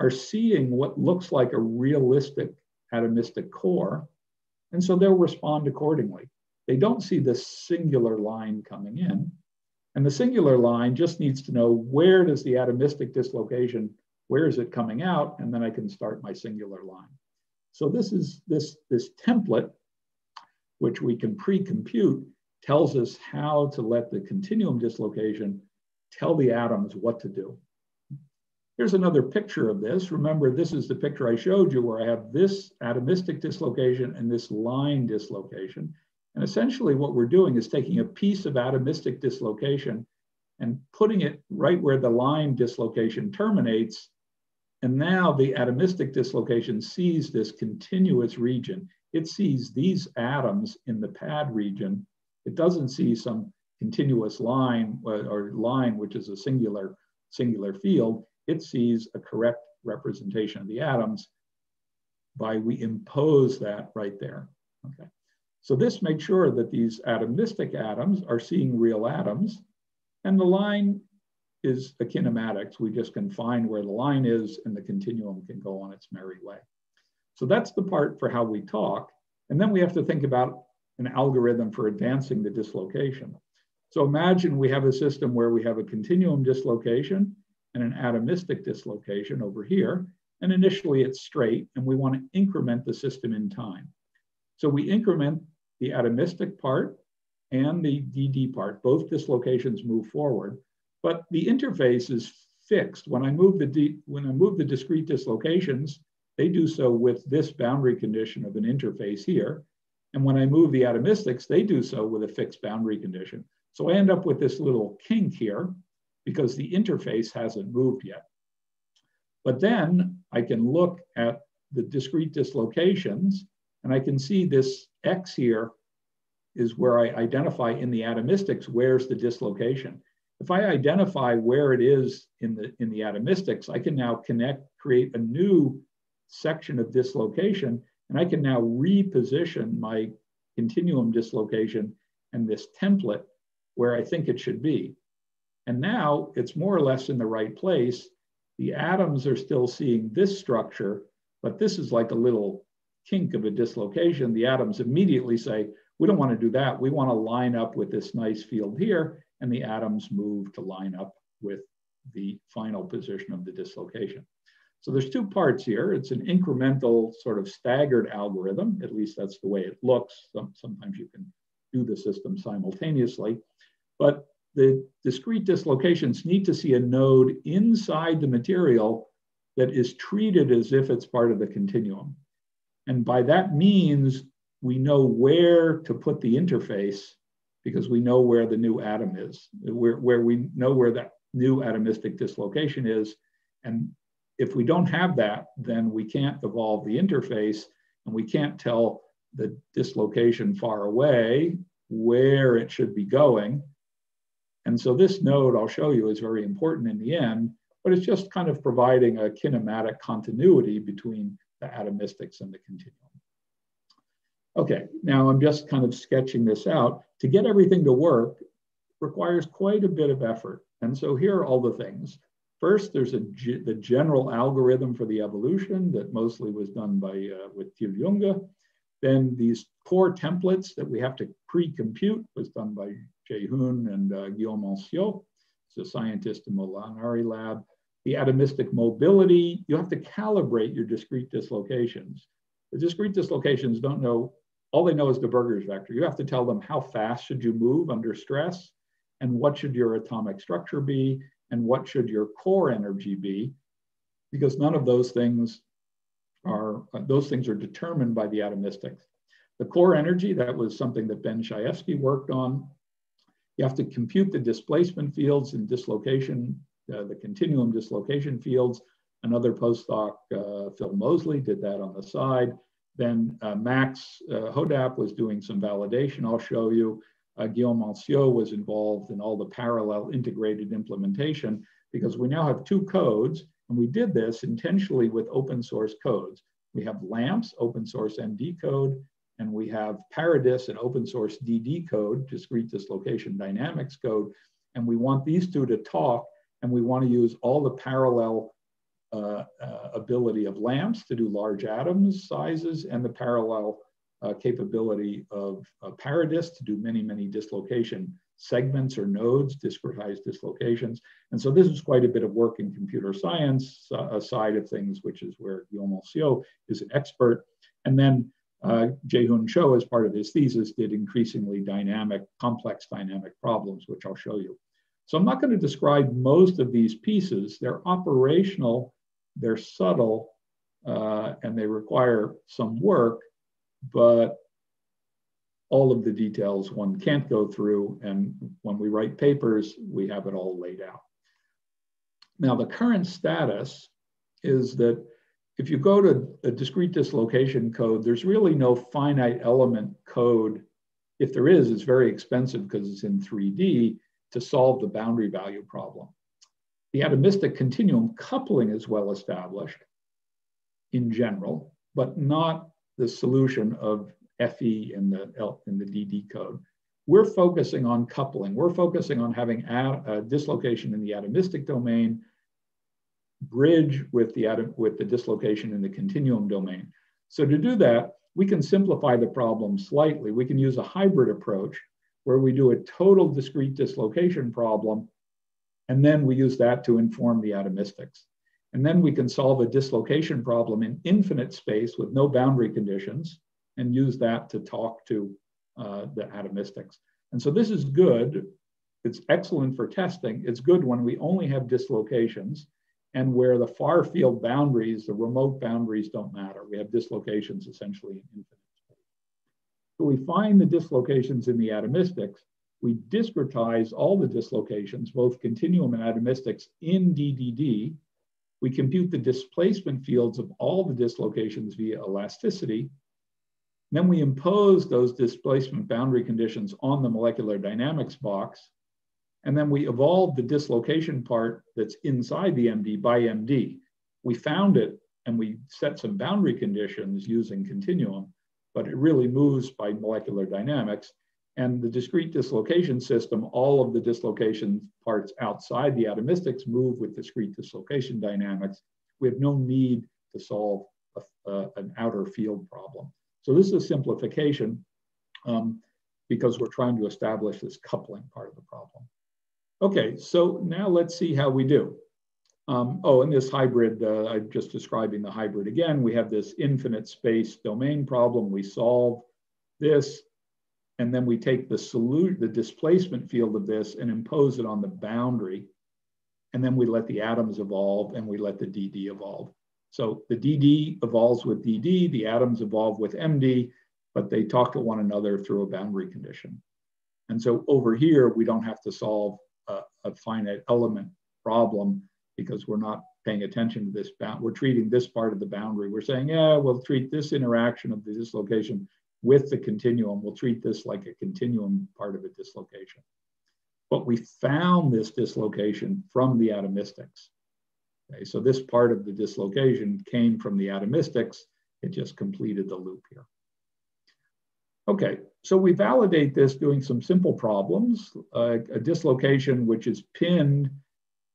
are seeing what looks like a realistic atomistic core. And so they'll respond accordingly. They don't see this singular line coming in. And the singular line just needs to know where does the atomistic dislocation, where is it coming out? And then I can start my singular line. So this is this, this template, which we can pre-compute, tells us how to let the continuum dislocation tell the atoms what to do. Here's another picture of this. Remember, this is the picture I showed you where I have this atomistic dislocation and this line dislocation. And essentially what we're doing is taking a piece of atomistic dislocation and putting it right where the line dislocation terminates. And now the atomistic dislocation sees this continuous region. It sees these atoms in the pad region. It doesn't see some continuous line or line, which is a singular, singular field it sees a correct representation of the atoms by we impose that right there. Okay. So this makes sure that these atomistic atoms are seeing real atoms, and the line is a kinematics. We just can find where the line is, and the continuum can go on its merry way. So that's the part for how we talk. And then we have to think about an algorithm for advancing the dislocation. So imagine we have a system where we have a continuum dislocation and an atomistic dislocation over here. And initially it's straight and we want to increment the system in time. So we increment the atomistic part and the DD part. Both dislocations move forward, but the interface is fixed. When I move the, when I move the discrete dislocations, they do so with this boundary condition of an interface here. And when I move the atomistics, they do so with a fixed boundary condition. So I end up with this little kink here because the interface hasn't moved yet. But then I can look at the discrete dislocations and I can see this X here is where I identify in the atomistics, where's the dislocation. If I identify where it is in the, in the atomistics, I can now connect, create a new section of dislocation, and I can now reposition my continuum dislocation and this template where I think it should be. And now it's more or less in the right place. The atoms are still seeing this structure, but this is like a little kink of a dislocation. The atoms immediately say, we don't want to do that. We want to line up with this nice field here. And the atoms move to line up with the final position of the dislocation. So there's two parts here. It's an incremental sort of staggered algorithm. At least that's the way it looks. Some, sometimes you can do the system simultaneously. But the discrete dislocations need to see a node inside the material that is treated as if it's part of the continuum. And by that means, we know where to put the interface because we know where the new atom is, where, where we know where that new atomistic dislocation is. And if we don't have that, then we can't evolve the interface and we can't tell the dislocation far away where it should be going and so this node I'll show you is very important in the end, but it's just kind of providing a kinematic continuity between the atomistics and the continuum. Okay, now I'm just kind of sketching this out. To get everything to work requires quite a bit of effort. And so here are all the things. First, there's a the general algorithm for the evolution that mostly was done by uh, with Till Junge. Then these core templates that we have to pre-compute was done by Hoon and uh, Guillaume Anciaux, who's a scientist in the Molinari lab. The atomistic mobility, you have to calibrate your discrete dislocations. The discrete dislocations don't know, all they know is the Burgers vector. You have to tell them how fast should you move under stress and what should your atomic structure be and what should your core energy be because none of those things are, uh, those things are determined by the atomistics. The core energy, that was something that Ben Szajewski worked on. You have to compute the displacement fields and dislocation, uh, the continuum dislocation fields. Another postdoc, uh, Phil Mosley, did that on the side. Then uh, Max uh, Hodapp was doing some validation, I'll show you. Uh, Guillaume Anciaux was involved in all the parallel integrated implementation because we now have two codes and we did this intentionally with open source codes. We have LAMMPS, open source MD code, and we have ParaDiS, an open source DD code, discrete dislocation dynamics code. And we want these two to talk, and we want to use all the parallel uh, uh, ability of LAMMPS to do large atoms sizes and the parallel uh, capability of ParaDiS to do many, many dislocation segments or nodes, discretized dislocations. And so this is quite a bit of work in computer science uh, side of things, which is where Guillaume Anciaux is an expert. And then uh, Jaehyun Cho, as part of his thesis, did increasingly dynamic, complex dynamic problems, which I'll show you. So I'm not going to describe most of these pieces. They're operational, they're subtle, uh, and they require some work, but all of the details one can't go through. And when we write papers, we have it all laid out. Now, the current status is that if you go to a discrete dislocation code, there's really no finite element code. If there is, it's very expensive because it's in 3D to solve the boundary value problem. The atomistic continuum coupling is well established in general, but not the solution of FE in the, L, in the DD code. We're focusing on coupling. We're focusing on having a, a dislocation in the atomistic domain bridge with the, atom, with the dislocation in the continuum domain. So to do that, we can simplify the problem slightly. We can use a hybrid approach where we do a total discrete dislocation problem, and then we use that to inform the atomistics. And then we can solve a dislocation problem in infinite space with no boundary conditions and use that to talk to uh, the atomistics. And so this is good. It's excellent for testing. It's good when we only have dislocations and where the far field boundaries, the remote boundaries don't matter. We have dislocations essentially in infinite space. So we find the dislocations in the atomistics. We discretize all the dislocations, both continuum and atomistics in DDD. We compute the displacement fields of all the dislocations via elasticity. Then we impose those displacement boundary conditions on the molecular dynamics box and then we evolved the dislocation part that's inside the MD by MD. We found it and we set some boundary conditions using continuum, but it really moves by molecular dynamics. And the discrete dislocation system, all of the dislocation parts outside the atomistics move with discrete dislocation dynamics. We have no need to solve a, an outer field problem. So this is a simplification um, because we're trying to establish this coupling part of the problem. Okay, so now let's see how we do. Um, oh, in this hybrid, uh, I'm just describing the hybrid again. We have this infinite space domain problem. We solve this, and then we take the solute, the displacement field of this and impose it on the boundary. And then we let the atoms evolve and we let the DD evolve. So the DD evolves with DD, the atoms evolve with MD, but they talk to one another through a boundary condition. And so over here, we don't have to solve a, a finite element problem because we're not paying attention to this bound. We're treating this part of the boundary. We're saying, yeah, we'll treat this interaction of the dislocation with the continuum. We'll treat this like a continuum part of a dislocation. But we found this dislocation from the atomistics. Okay, so this part of the dislocation came from the atomistics. It just completed the loop here. Okay, so we validate this doing some simple problems, uh, a dislocation which is pinned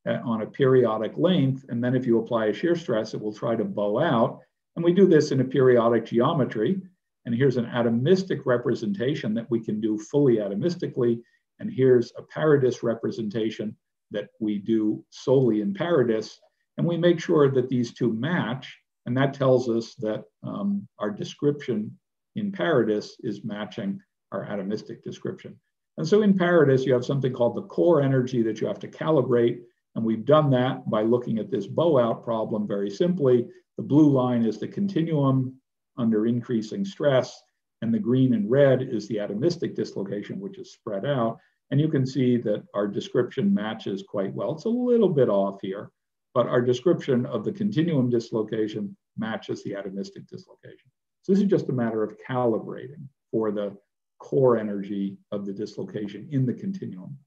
uh, on a periodic length, and then if you apply a shear stress, it will try to bow out. And we do this in a periodic geometry. And here's an atomistic representation that we can do fully atomistically. And here's a ParaDiS representation that we do solely in ParaDiS. And we make sure that these two match. And that tells us that um, our description in ParaDiS is matching our atomistic description. And so in ParaDiS, you have something called the core energy that you have to calibrate. And we've done that by looking at this bow out problem very simply. The blue line is the continuum under increasing stress, and the green and red is the atomistic dislocation, which is spread out. And you can see that our description matches quite well. It's a little bit off here, but our description of the continuum dislocation matches the atomistic dislocation. So this is just a matter of calibrating for the core energy of the dislocation in the continuum.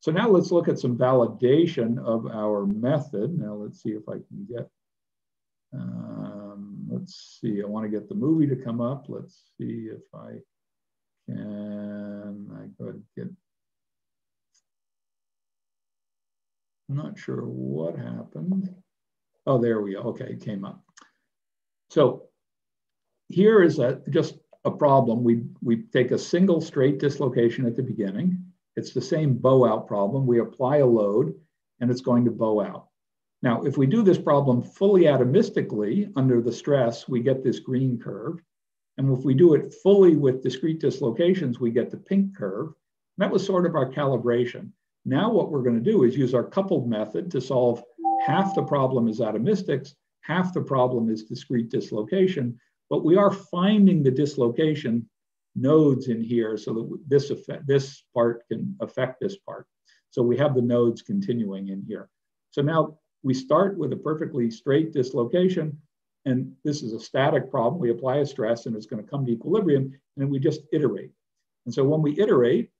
So now let's look at some validation of our method. Now let's see if I can get, um, let's see, I want to get the movie to come up. Let's see if I can, I could get, I'm not sure what happened. Oh, there we go. Okay, it came up. So here is a, just a problem. We, we take a single straight dislocation at the beginning. It's the same bow out problem. We apply a load and it's going to bow out. Now, if we do this problem fully atomistically under the stress, we get this green curve. And if we do it fully with discrete dislocations, we get the pink curve. that was sort of our calibration. Now what we're going to do is use our coupled method to solve half the problem is atomistics, half the problem is discrete dislocation, but we are finding the dislocation nodes in here so that this, effect, this part can affect this part. So we have the nodes continuing in here. So now we start with a perfectly straight dislocation, and this is a static problem. We apply a stress and it's going to come to equilibrium, and we just iterate. And so when we iterate,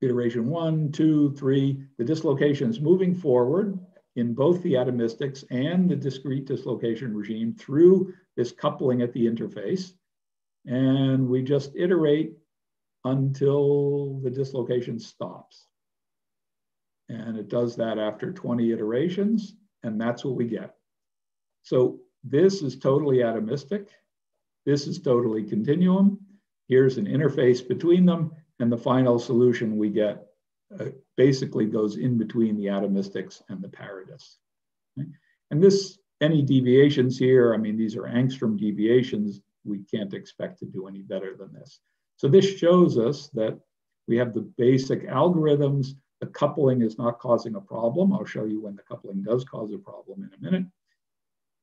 iteration one, two, three, the dislocation is moving forward in both the atomistics and the discrete dislocation regime through this coupling at the interface. And we just iterate until the dislocation stops. And it does that after 20 iterations, and that's what we get. So this is totally atomistic. This is totally continuum. Here's an interface between them, and the final solution we get uh, basically goes in between the atomistics and the ParaDiS. Okay? And this, any deviations here, I mean, these are angstrom deviations. We can't expect to do any better than this. So this shows us that we have the basic algorithms. The coupling is not causing a problem. I'll show you when the coupling does cause a problem in a minute.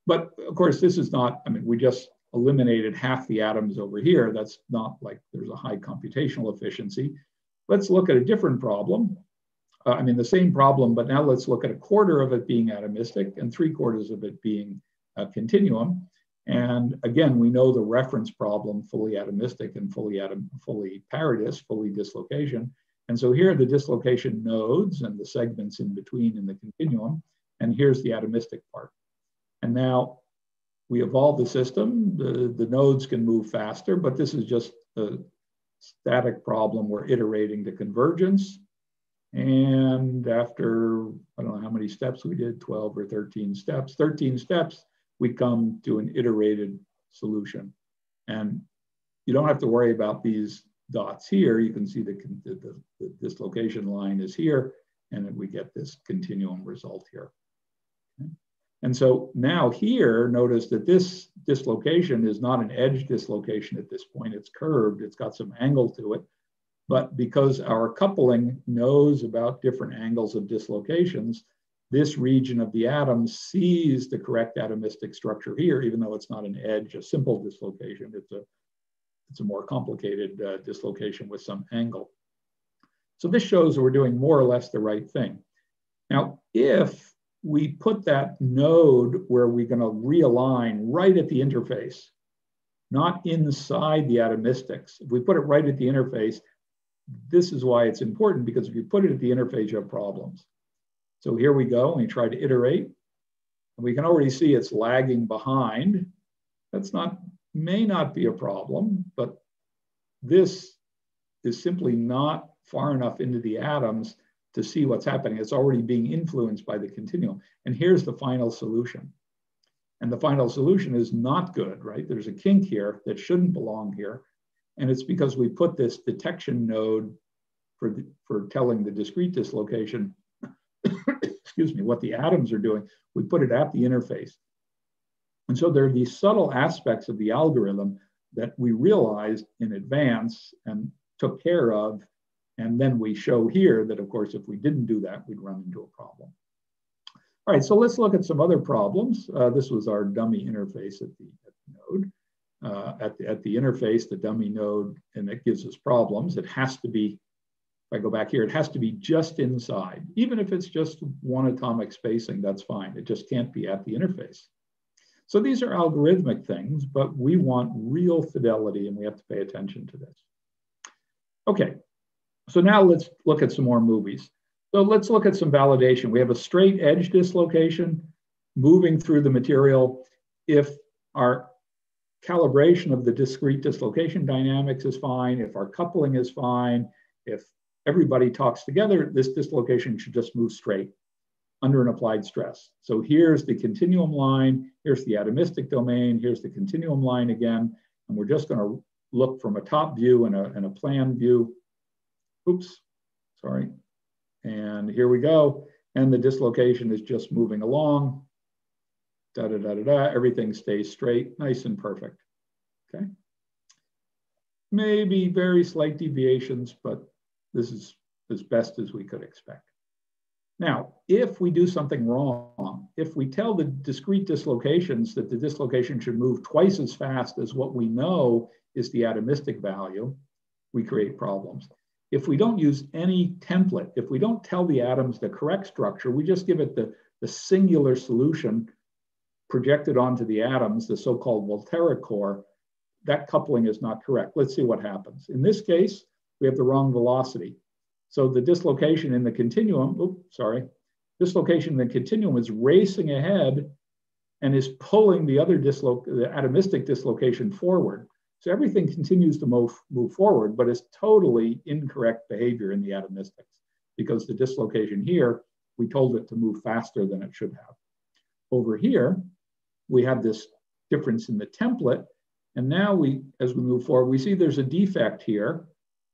But of course, this is not, I mean, we just eliminated half the atoms over here. That's not like there's a high computational efficiency. Let's look at a different problem. Uh, I mean, the same problem, but now let's look at a quarter of it being atomistic and three quarters of it being a continuum. And again, we know the reference problem, fully atomistic and fully atom, fully ParaDiS, fully dislocation. And so here are the dislocation nodes and the segments in between in the continuum. And here's the atomistic part. And now we evolve the system, the, the nodes can move faster, but this is just a static problem. We're iterating the convergence. And after, I don't know how many steps we did, 12 or 13 steps, 13 steps, we come to an iterated solution. And you don't have to worry about these dots here. You can see the, the, the dislocation line is here, and we get this continuum result here. And so now here, notice that this dislocation is not an edge dislocation at this point. It's curved, it's got some angle to it. But because our coupling knows about different angles of dislocations, this region of the atom sees the correct atomistic structure here, even though it's not an edge, a simple dislocation. It's a, it's a more complicated uh, dislocation with some angle. So this shows that we're doing more or less the right thing. Now, if we put that node where we're going to realign right at the interface, not inside the atomistics. If we put it right at the interface, this is why it's important because if you put it at the interface, you have problems. So here we go, and we try to iterate. And we can already see it's lagging behind. That's not, may not be a problem, but this is simply not far enough into the atoms to see what's happening. It's already being influenced by the continuum. And here's the final solution. And the final solution is not good, right? There's a kink here that shouldn't belong here. And it's because we put this detection node for, the, for telling the discrete dislocation excuse me, what the atoms are doing, we put it at the interface. And so there are these subtle aspects of the algorithm that we realized in advance and took care of. And then we show here that, of course, if we didn't do that, we'd run into a problem. All right, so let's look at some other problems. Uh, this was our dummy interface at the, at the node. Uh, at, the, at the interface, the dummy node, and it gives us problems. It has to be if I go back here, it has to be just inside. Even if it's just one atomic spacing, that's fine. It just can't be at the interface. So these are algorithmic things, but we want real fidelity and we have to pay attention to this. Okay, so now let's look at some more movies. So let's look at some validation. We have a straight edge dislocation moving through the material. If our calibration of the discrete dislocation dynamics is fine, if our coupling is fine, if everybody talks together, this dislocation should just move straight under an applied stress. So here's the continuum line, here's the atomistic domain, here's the continuum line again, and we're just gonna look from a top view and a, and a plan view. Oops, sorry. And here we go. And the dislocation is just moving along. Da, da, da, da, da. Everything stays straight, nice and perfect. Okay. maybe very slight deviations, but this is as best as we could expect. Now, if we do something wrong, if we tell the discrete dislocations that the dislocation should move twice as fast as what we know is the atomistic value, we create problems. If we don't use any template, if we don't tell the atoms the correct structure, we just give it the, the singular solution projected onto the atoms, the so-called Volterra core, that coupling is not correct. Let's see what happens. In this case, we have the wrong velocity. So the dislocation in the continuum, oops, sorry, dislocation in the continuum is racing ahead and is pulling the other dislo the atomistic dislocation forward. So everything continues to move, move forward, but it's totally incorrect behavior in the atomistics because the dislocation here, we told it to move faster than it should have. Over here, we have this difference in the template. And now we, as we move forward, we see there's a defect here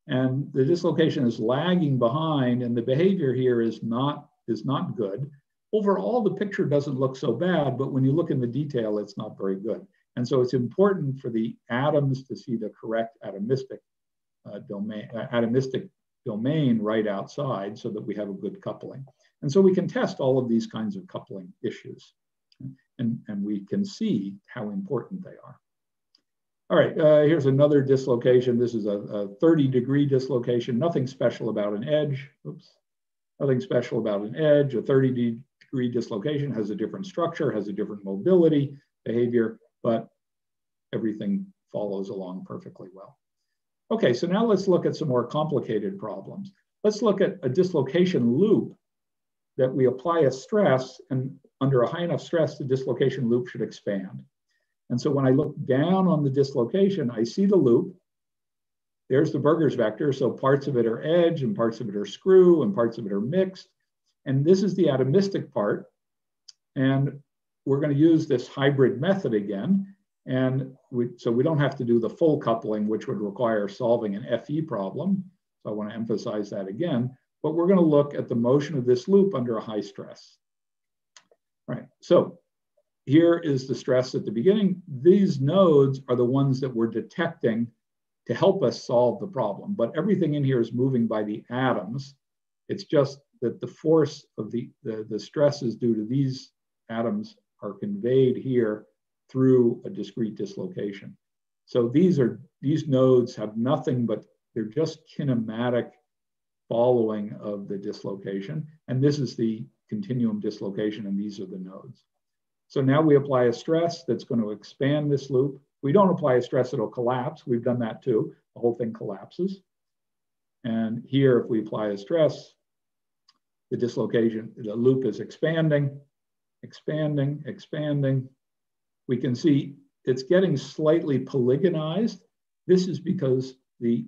and the dislocation is lagging behind and the behavior here is not, is not good. Overall, the picture doesn't look so bad, but when you look in the detail, it's not very good. And so it's important for the atoms to see the correct atomistic uh, domain, uh, atomistic domain right outside so that we have a good coupling. And so we can test all of these kinds of coupling issues. And, and we can see how important they are. All right, uh, here's another dislocation. This is a, a 30 degree dislocation, nothing special about an edge. Oops, nothing special about an edge. A 30 degree dislocation has a different structure, has a different mobility behavior, but everything follows along perfectly well. Okay, so now let's look at some more complicated problems. Let's look at a dislocation loop that we apply a stress and under a high enough stress, the dislocation loop should expand. And so when I look down on the dislocation, I see the loop. There's the Burgers vector. So parts of it are edge and parts of it are screw and parts of it are mixed. And this is the atomistic part. And we're going to use this hybrid method again. And we, so we don't have to do the full coupling, which would require solving an FE problem. So I want to emphasize that again. But we're going to look at the motion of this loop under a high stress. All right, so here is the stress at the beginning. These nodes are the ones that we're detecting to help us solve the problem. But everything in here is moving by the atoms. It's just that the force of the, the, the stresses due to these atoms are conveyed here through a discrete dislocation. So these are these nodes have nothing but they're just kinematic following of the dislocation. And this is the continuum dislocation, and these are the nodes. So now we apply a stress that's going to expand this loop. We don't apply a stress, it'll collapse. We've done that too. The whole thing collapses. And here, if we apply a stress, the dislocation, the loop is expanding, expanding, expanding. We can see it's getting slightly polygonized. This is because the,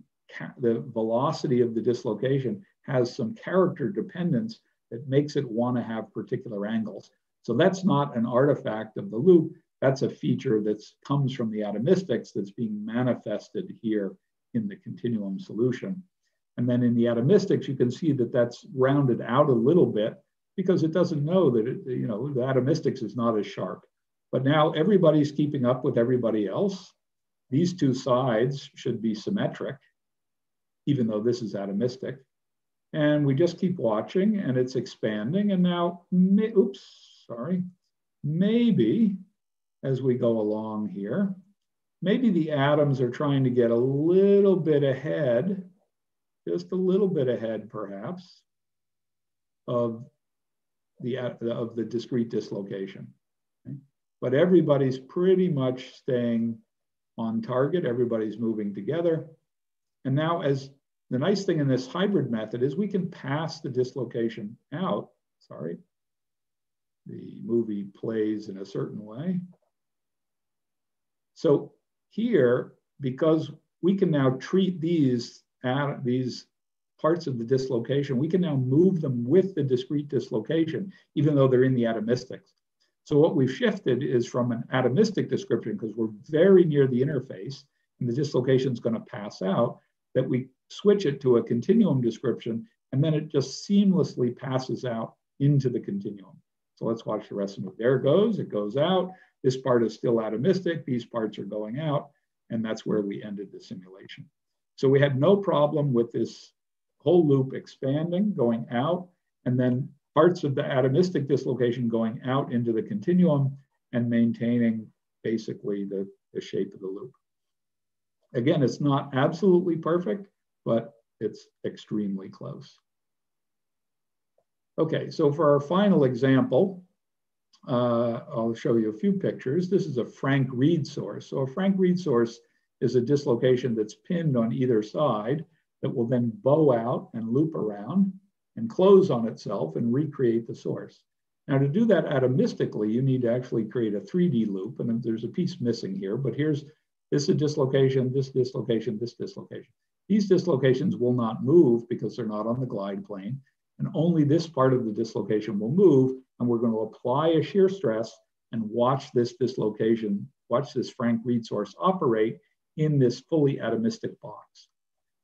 the velocity of the dislocation has some character dependence that makes it want to have particular angles. So that's not an artifact of the loop. That's a feature that comes from the atomistics that's being manifested here in the continuum solution. And then in the atomistics, you can see that that's rounded out a little bit because it doesn't know that, it, you know, the atomistics is not as sharp. But now everybody's keeping up with everybody else. These two sides should be symmetric, even though this is atomistic. And we just keep watching and it's expanding. And now, oops, sorry, maybe as we go along here, maybe the atoms are trying to get a little bit ahead, just a little bit ahead perhaps, of Uh, the, of the discrete dislocation. Okay? But everybody's pretty much staying on target, everybody's moving together. And now as the nice thing in this hybrid method is we can pass the dislocation out, sorry, the movie plays in a certain way. So here, because we can now treat these, uh, these parts of the dislocation, we can now move them with the discrete dislocation, even though they're in the atomistics. So what we've shifted is from an atomistic description, because we're very near the interface and the dislocation is going to pass out, that we switch it to a continuum description, and then it just seamlessly passes out into the continuum. So let's watch the rest of it. There it goes, it goes out. This part is still atomistic, these parts are going out, and that's where we ended the simulation. So we had no problem with this whole loop expanding, going out, and then parts of the atomistic dislocation going out into the continuum and maintaining basically the, the shape of the loop. Again, it's not absolutely perfect, but it's extremely close. Okay, so for our final example, uh, I'll show you a few pictures. This is a Frank Read source. So a Frank Read source is a dislocation that's pinned on either side that will then bow out and loop around and close on itself and recreate the source. Now to do that atomistically, you need to actually create a 3D loop and there's a piece missing here, but here's this is dislocation, this dislocation, this dislocation. These dislocations will not move because they're not on the glide plane and only this part of the dislocation will move and we're going to apply a shear stress and watch this dislocation, watch this Frank Read source operate in this fully atomistic box.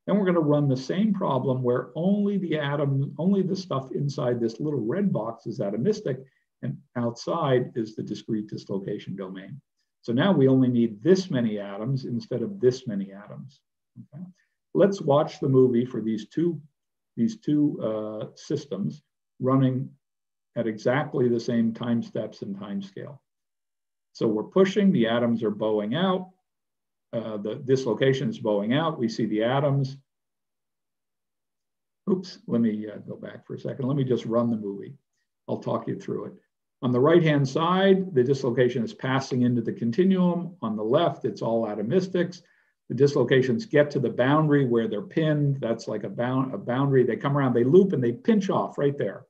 Then we're going to run the same problem where only the atom, only the stuff inside this little red box is atomistic and outside is the discrete dislocation domain. So now we only need this many atoms instead of this many atoms. Okay? Let's watch the movie for these two, these two uh, systems running at exactly the same time steps and time scale. So we're pushing, the atoms are bowing out, uh, the dislocation is bowing out. We see the atoms. Oops, let me uh, go back for a second. Let me just run the movie. I'll talk you through it. On the right-hand side, the dislocation is passing into the continuum. On the left, it's all atomistics. The dislocations get to the boundary where they're pinned. That's like a, bound, a boundary. They come around, they loop, and they pinch off right there.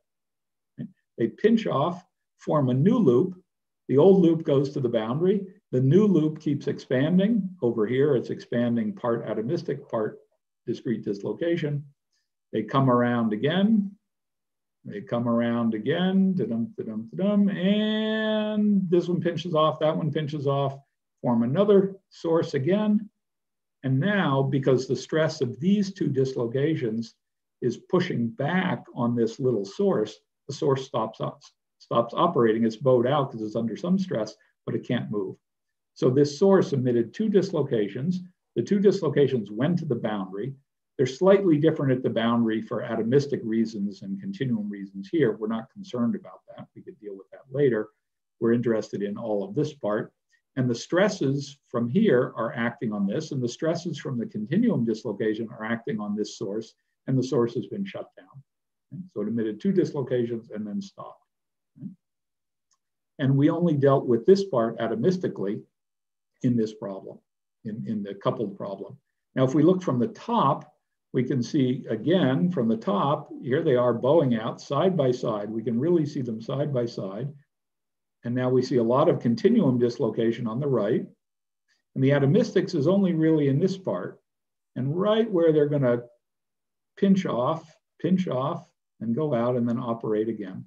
They pinch off, form a new loop. The old loop goes to the boundary. The new loop keeps expanding. Over here, it's expanding part atomistic, part discrete dislocation. They come around again. They come around again, da-dum, da-dum, da-dum, and this one pinches off, that one pinches off, form another source again. And now, because the stress of these two dislocations is pushing back on this little source, the source stops, stops operating. It's bowed out because it's under some stress, but it can't move. So this source emitted two dislocations. The two dislocations went to the boundary. They're slightly different at the boundary for atomistic reasons and continuum reasons here. We're not concerned about that. We could deal with that later. We're interested in all of this part. And the stresses from here are acting on this, and the stresses from the continuum dislocation are acting on this source, and the source has been shut down. Okay? So it emitted two dislocations and then stopped. Okay? And we only dealt with this part atomistically in this problem, in, in the coupled problem. Now, if we look from the top, we can see again from the top, here they are bowing out side by side. We can really see them side by side. And now we see a lot of continuum dislocation on the right. And the atomistics is only really in this part. And right where they're to pinch off, pinch off, and go out and then operate again.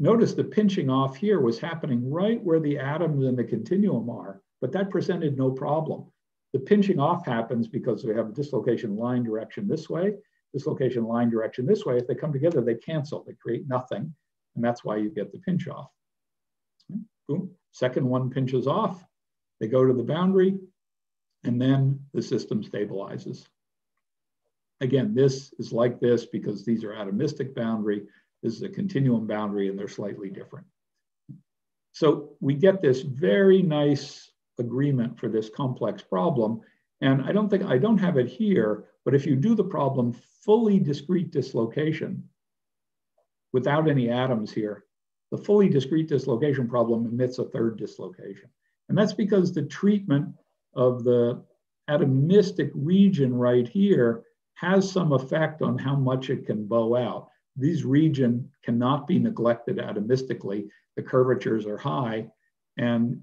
Notice the pinching off here was happening right where the atoms in the continuum are but that presented no problem. The pinching off happens because we have a dislocation line direction this way, dislocation line direction this way. If they come together, they cancel, they create nothing. And that's why you get the pinch off. Boom, second one pinches off, they go to the boundary, and then the system stabilizes. Again, this is like this because these are atomistic boundary. This is a continuum boundary and they're slightly different. So we get this very nice agreement for this complex problem. And I don't think, I don't have it here, but if you do the problem fully discrete dislocation without any atoms here, the fully discrete dislocation problem emits a third dislocation. And that's because the treatment of the atomistic region right here has some effect on how much it can bow out. These region cannot be neglected atomistically. The curvatures are high. And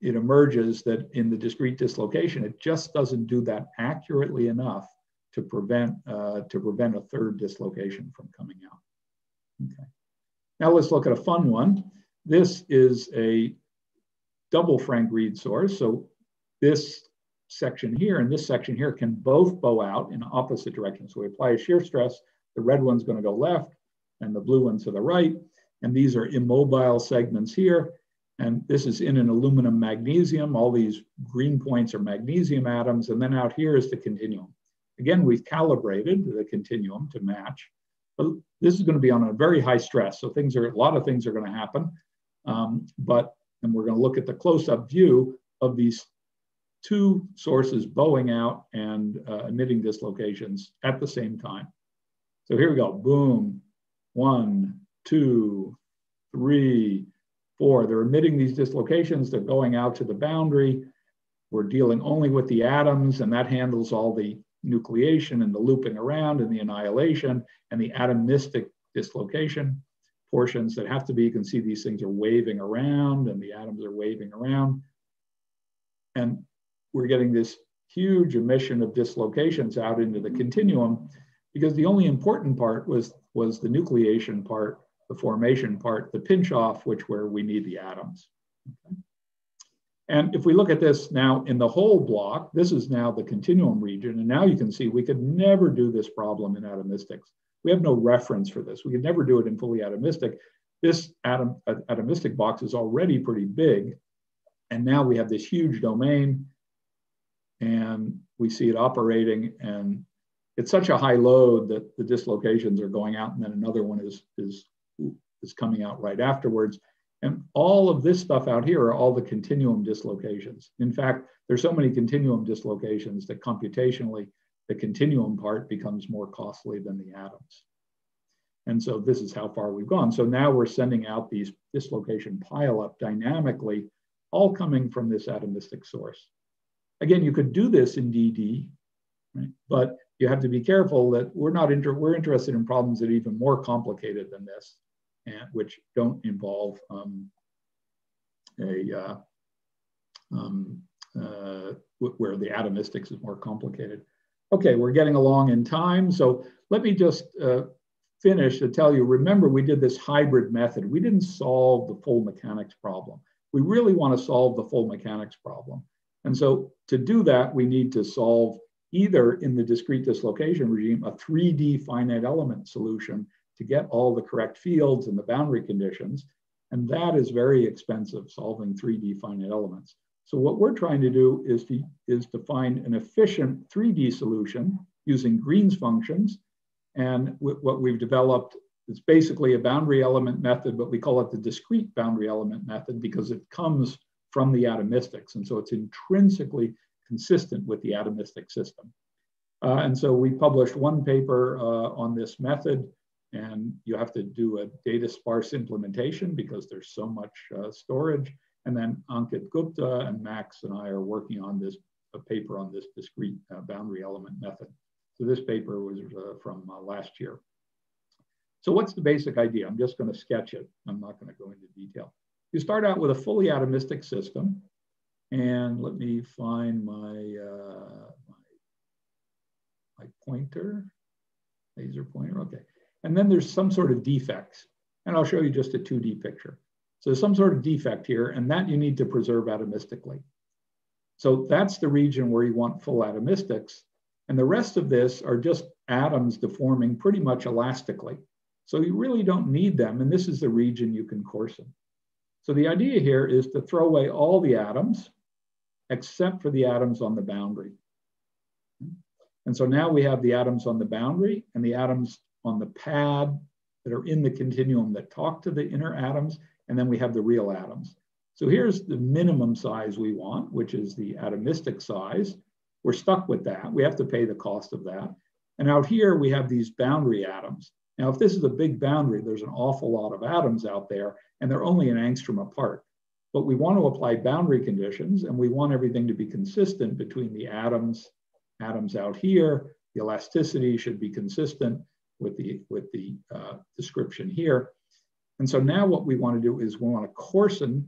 it emerges that in the discrete dislocation, it just doesn't do that accurately enough to prevent, uh, to prevent a third dislocation from coming out. Okay. Now let's look at a fun one. This is a double Frank Read source. So this section here and this section here can both bow out in opposite directions. So we apply a shear stress, the red one's gonna go left and the blue one to the right. And these are immobile segments here. And this is in an aluminum magnesium. All these green points are magnesium atoms. And then out here is the continuum. Again, we've calibrated the continuum to match. But this is going to be on a very high stress. So things are, a lot of things are going to happen. Um, but, and we're going to look at the close-up view of these two sources bowing out and uh, emitting dislocations at the same time. So here we go, boom, one, two, three, four. They're emitting these dislocations, they're going out to the boundary. We're dealing only with the atoms and that handles all the nucleation and the looping around and the annihilation and the atomistic dislocation portions that have to be, you can see these things are waving around and the atoms are waving around. And we're getting this huge emission of dislocations out into the continuum because the only important part was, was the nucleation part, the formation part, the pinch off, which where we need the atoms. Okay. And if we look at this now in the whole block, this is now the continuum region. And now you can see we could never do this problem in atomistics. We have no reference for this. We could never do it in fully atomistic. This atom, atomistic box is already pretty big. And now we have this huge domain and we see it operating and it's such a high load that the dislocations are going out and then another one is, is, is coming out right afterwards. And all of this stuff out here are all the continuum dislocations. In fact, there's so many continuum dislocations that computationally the continuum part becomes more costly than the atoms. And so this is how far we've gone. So now we're sending out these dislocation pileup dynamically, all coming from this atomistic source. Again, you could do this in DD, right? but you have to be careful that we're not inter we're interested in problems that are even more complicated than this, and which don't involve um, a uh, um, uh, where the atomistics is more complicated. Okay, we're getting along in time, so let me just uh, finish to tell you. Remember, we did this hybrid method. We didn't solve the full mechanics problem. We really want to solve the full mechanics problem. And so to do that, we need to solve either in the discrete dislocation regime, a 3D finite element solution to get all the correct fields and the boundary conditions. And that is very expensive, solving 3D finite elements. So what we're trying to do is to, is to find an efficient 3D solution using Green's functions. And what we've developed is basically a boundary element method, but we call it the discrete boundary element method because it comes from the atomistics. And so it's intrinsically consistent with the atomistic system. Uh, and so we published one paper uh, on this method, and you have to do a data sparse implementation because there's so much uh, storage. And then Ankit Gupta and Max and I are working on this paper on this discrete uh, boundary element method. So this paper was uh, from uh, last year. So what's the basic idea? I'm just going to sketch it. I'm not going to go into detail. You start out with a fully atomistic system. And let me find my, uh, my, my pointer, laser pointer, okay. And then there's some sort of defects. And I'll show you just a 2D picture. So some sort of defect here, and that you need to preserve atomistically. So that's the region where you want full atomistics. And the rest of this are just atoms deforming pretty much elastically. So you really don't need them. And this is the region you can coarsen. So the idea here is to throw away all the atoms except for the atoms on the boundary. And so now we have the atoms on the boundary and the atoms on the pad that are in the continuum that talk to the inner atoms, and then we have the real atoms. So here's the minimum size we want, which is the atomistic size. We're stuck with that. We have to pay the cost of that. And out here, we have these boundary atoms. Now, if this is a big boundary, there's an awful lot of atoms out there, and they're only an angstrom apart. But we want to apply boundary conditions, and we want everything to be consistent between the atoms, atoms out here. The elasticity should be consistent with the, with the uh, description here. And so now what we want to do is we want to coarsen,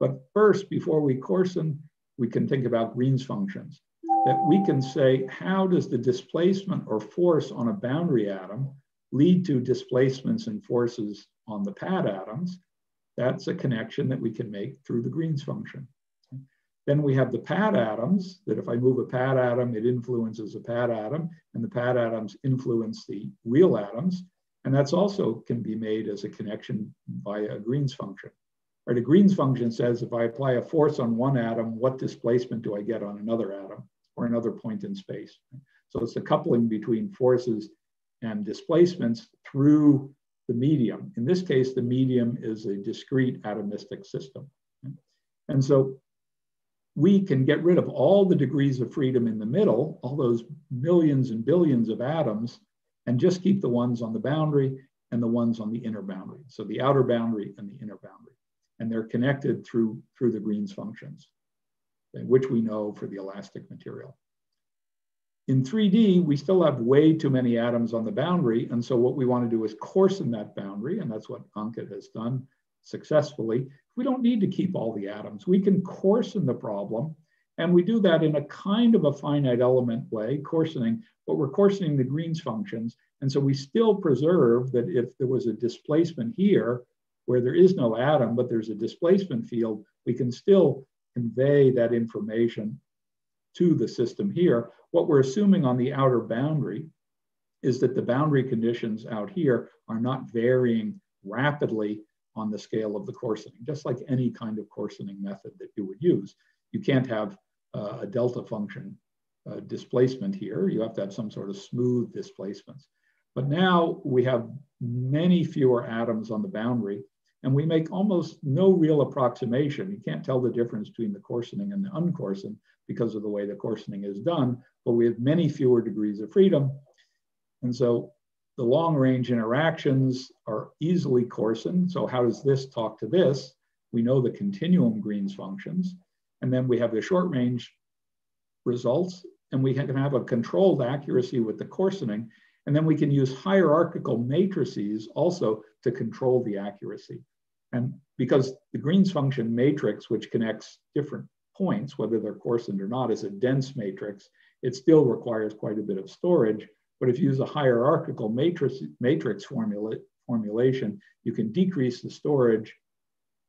but first, before we coarsen, we can think about Green's functions. That we can say, how does the displacement or force on a boundary atom lead to displacements and forces on the pad atoms. That's a connection that we can make through the Green's function. Then we have the pad atoms, that if I move a pad atom, it influences a pad atom, and the pad atoms influence the real atoms. And that's also can be made as a connection via a Green's function. Right, a Green's function says if I apply a force on one atom, what displacement do I get on another atom or another point in space? So it's the coupling between forces and displacements through the medium. In this case, the medium is a discrete atomistic system. And so we can get rid of all the degrees of freedom in the middle, all those millions and billions of atoms, and just keep the ones on the boundary and the ones on the inner boundary. So the outer boundary and the inner boundary. And they're connected through, through the Green's functions, which we know for the elastic material. In 3D, we still have way too many atoms on the boundary. And so what we want to do is coarsen that boundary. And that's what Ankit has done successfully. We don't need to keep all the atoms. We can coarsen the problem. And we do that in a kind of a finite element way, coarsening, but we're coarsening the Green's functions. And so we still preserve that if there was a displacement here where there is no atom, but there's a displacement field, we can still convey that information to the system here. What we're assuming on the outer boundary is that the boundary conditions out here are not varying rapidly on the scale of the coarsening, just like any kind of coarsening method that you would use. You can't have uh, a delta function uh, displacement here. You have to have some sort of smooth displacements. But now we have many fewer atoms on the boundary and we make almost no real approximation. You can't tell the difference between the coarsening and the uncoarsened because of the way the coarsening is done, but we have many fewer degrees of freedom. And so the long range interactions are easily coarsened. So how does this talk to this? We know the continuum Green's functions. And then we have the short range results, and we can have a controlled accuracy with the coarsening. And then we can use hierarchical matrices also to control the accuracy. And because the Green's function matrix, which connects different points, whether they're coarsened or not, is a dense matrix, it still requires quite a bit of storage. But if you use a hierarchical matrix, matrix formula, formulation, you can decrease the storage,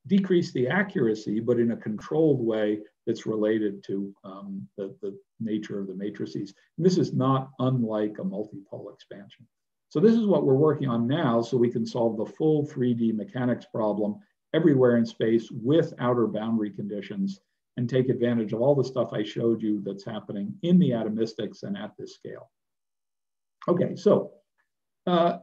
decrease the accuracy, but in a controlled way that's related to um, the, the nature of the matrices. And this is not unlike a multipole expansion. So this is what we're working on now so we can solve the full 3D mechanics problem everywhere in space with outer boundary conditions and take advantage of all the stuff I showed you that's happening in the atomistics and at this scale. Okay, so uh,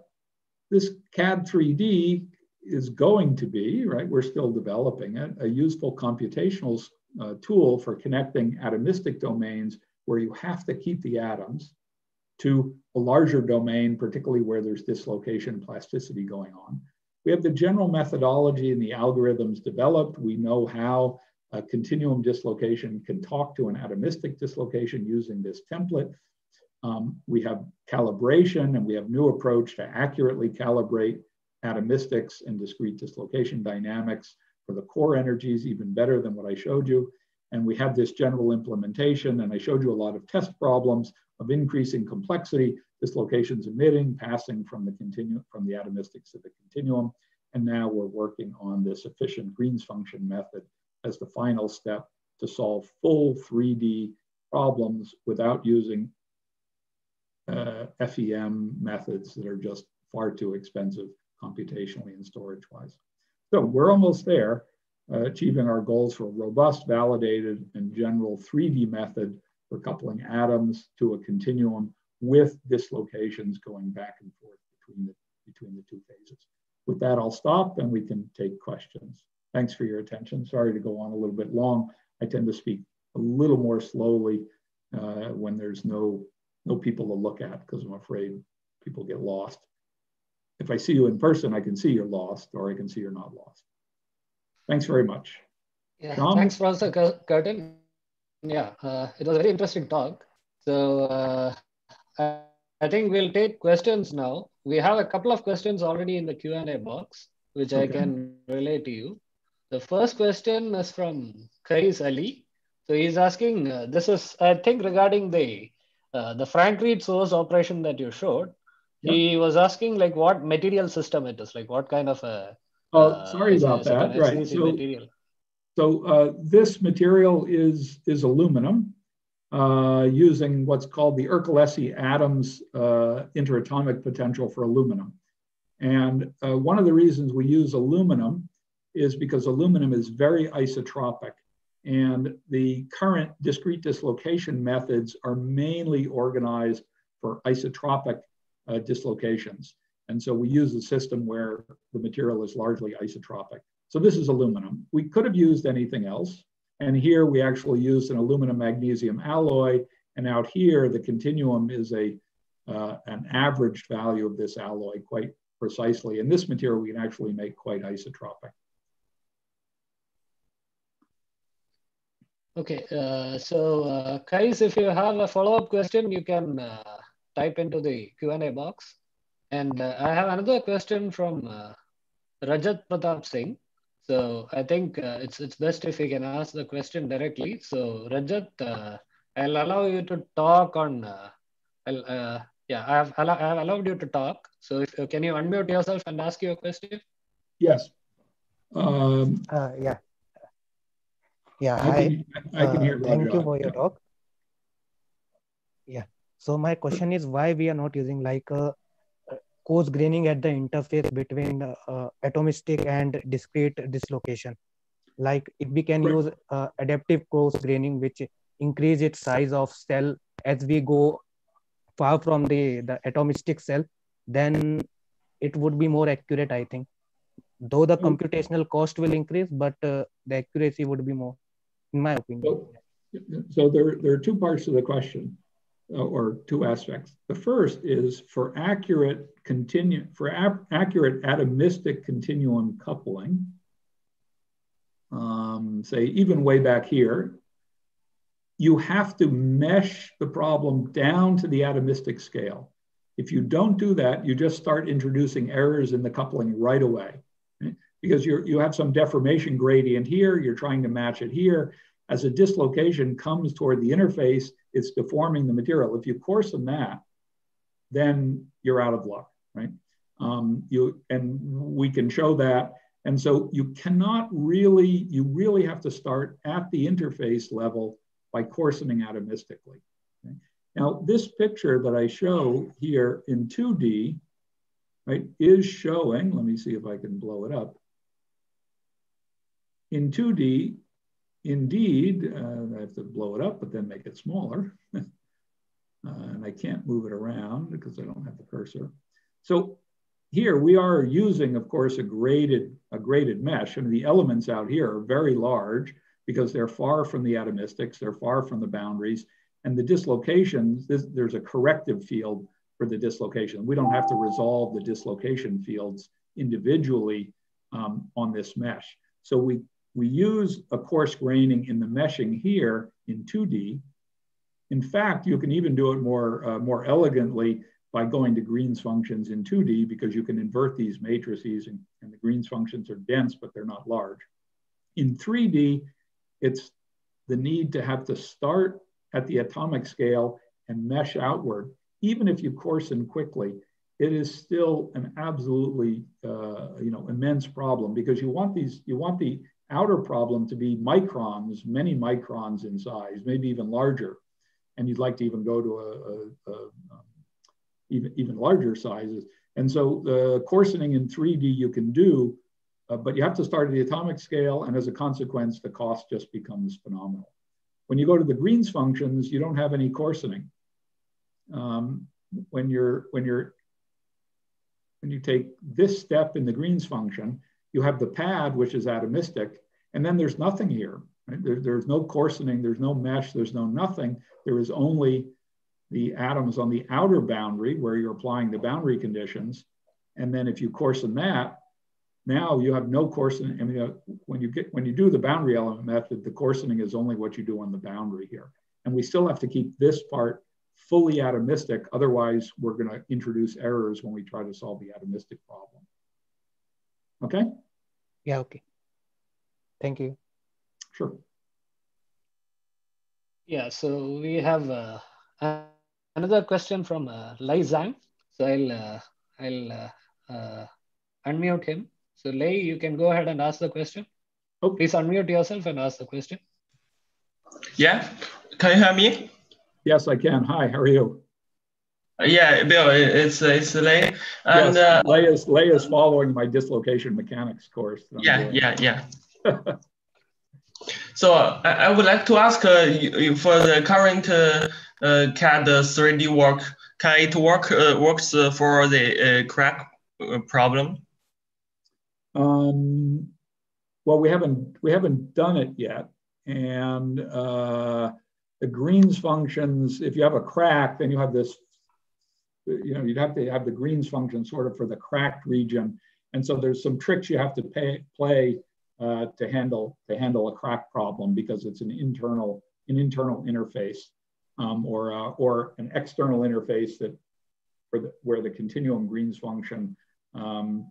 this CAD 3D is going to be, right, we're still developing it, a useful computational uh, tool for connecting atomistic domains where you have to keep the atoms to a larger domain, particularly where there's dislocation plasticity going on. We have the general methodology and the algorithms developed. We know how a continuum dislocation can talk to an atomistic dislocation using this template. Um, we have calibration and we have new approach to accurately calibrate atomistics and discrete dislocation dynamics for the core energies, even better than what I showed you. And we have this general implementation, and I showed you a lot of test problems of increasing complexity, dislocations emitting, passing from the continuum from the atomistics to the continuum. And now we're working on this efficient Green's function method as the final step to solve full 3D problems without using uh, FEM methods that are just far too expensive computationally and storage wise. So we're almost there, uh, achieving our goals for a robust, validated, and general 3D method for coupling atoms to a continuum with dislocations going back and forth between the, between the two phases. With that, I'll stop and we can take questions. Thanks for your attention. Sorry to go on a little bit long. I tend to speak a little more slowly uh, when there's no, no people to look at because I'm afraid people get lost. If I see you in person, I can see you're lost or I can see you're not lost. Thanks very much. Yeah, thanks, Professor Curtin. Yeah, uh, it was a very interesting talk. So uh, I, I think we'll take questions now. We have a couple of questions already in the Q&A box, which okay. I can relay to you. The first question is from Kais Ali. So he's asking, uh, this is, I think, regarding the uh, the Frank Read source operation that you showed. Yep. He was asking like what material system it is, like what kind of a. Oh, uh, sorry about that. Right. So, material. so uh, this material is is aluminum, uh, using what's called the Ercolessi-Adams uh, interatomic potential for aluminum. And one of the reasons we use aluminum is because aluminum is very isotropic. And the current discrete dislocation methods are mainly organized for isotropic uh, dislocations. And so we use a system where the material is largely isotropic. So this is aluminum. We could have used anything else. And here we actually used an aluminum magnesium alloy. And out here, the continuum is a, uh, an averaged value of this alloy quite precisely. In this material, we can actually make quite isotropic. Okay, uh, so uh, guys, if you have a follow-up question, you can uh, type into the Q&A box. And uh, I have another question from uh, Rajat Pratap Singh. So I think uh, it's it's best if we can ask the question directly. So Rajat, uh, I'll allow you to talk on. Uh, I'll, uh, yeah, I have, I have allowed you to talk. So if, can you unmute yourself and ask your question? Yes. Um, yeah. Yeah, I can, I, can hear Thank you for your talk. Yeah. So my question is why we are not using like a coarse graining at the interface between uh, atomistic and discrete dislocation. Like if we can right. use uh, adaptive coarse graining, which increase its size of cell as we go far from the, the atomistic cell, then it would be more accurate, I think. Though the mm. computational cost will increase, but uh, the accuracy would be more, in my opinion. So, so there, there are two parts to the question. Uh, or two aspects. The first is for accurate continue for accurate atomistic continuum coupling. Um, say even way back here, you have to mesh the problem down to the atomistic scale. If you don't do that, you just start introducing errors in the coupling right away. Because you you have some deformation gradient here, you're trying to match it here. As a dislocation comes toward the interface, it's deforming the material. If you coarsen that, then you're out of luck, right? Um, you and we can show that. And so you cannot really, you really have to start at the interface level by coarsening atomistically. Okay? Now, this picture that I show here in 2D, right, is showing, let me see if I can blow it up. In 2D, indeed, uh, I have to blow it up, but then make it smaller. uh, and I can't move it around because I don't have the cursor. So here we are using, of course, a graded, a graded mesh. And the elements out here are very large because they're far from the atomistics, they're far from the boundaries. And the dislocations, this, there's a corrective field for the dislocation. We don't have to resolve the dislocation fields individually um, on this mesh. So we we use a coarse graining in the meshing here in 2D. In fact, you can even do it more, uh, more elegantly by going to Green's functions in 2D because you can invert these matrices and, and the Green's functions are dense, but they're not large. In 3D, it's the need to have to start at the atomic scale and mesh outward. Even if you coarsen quickly, it is still an absolutely uh, you know immense problem because you want these you want the outer problem to be microns, many microns in size, maybe even larger. And you'd like to even go to a, a, a um, even, even larger sizes. And so the coarsening in 3D you can do, uh, but you have to start at the atomic scale. And as a consequence, the cost just becomes phenomenal. When you go to the Green's functions, you don't have any coarsening. Um, when you're when you're when you take this step in the Green's function, you have the pad, which is atomistic, and then there's nothing here. Right? There, there's no coarsening, there's no mesh, there's no nothing. There is only the atoms on the outer boundary where you're applying the boundary conditions. And then if you coarsen that, now you have no coarsening. I mean, uh, when you get when you do the boundary element method, the coarsening is only what you do on the boundary here. And we still have to keep this part fully atomistic. Otherwise, we're going to introduce errors when we try to solve the atomistic problem. Okay? Yeah, okay. Thank you. Sure. Yeah, so we have uh, another question from uh, Lei Zhang. So I'll, uh, I'll uh, uh, unmute him. So Lei, you can go ahead and ask the question. Oh. Please unmute yourself and ask the question. Yeah, can you hear me? Yes, I can. Hi, how are you? Yeah, Bill, it's it's Lei. And yes, uh, Lei is Lei is following my dislocation mechanics course. Yeah, yeah, yeah. so uh, I, would like to ask uh, for the current uh, uh CAD 3D work, can it work works for the crack problem? Um, well, we haven't we haven't done it yet, and uh, the Green's functions. If you have a crack, then you have this. You know, you'd have to have the Green's function sort of for the cracked region, and so there's some tricks you have to pay, play uh, to handle to handle a crack problem because it's an internal an internal interface um, or uh, or an external interface that for the, where the continuum Green's function um,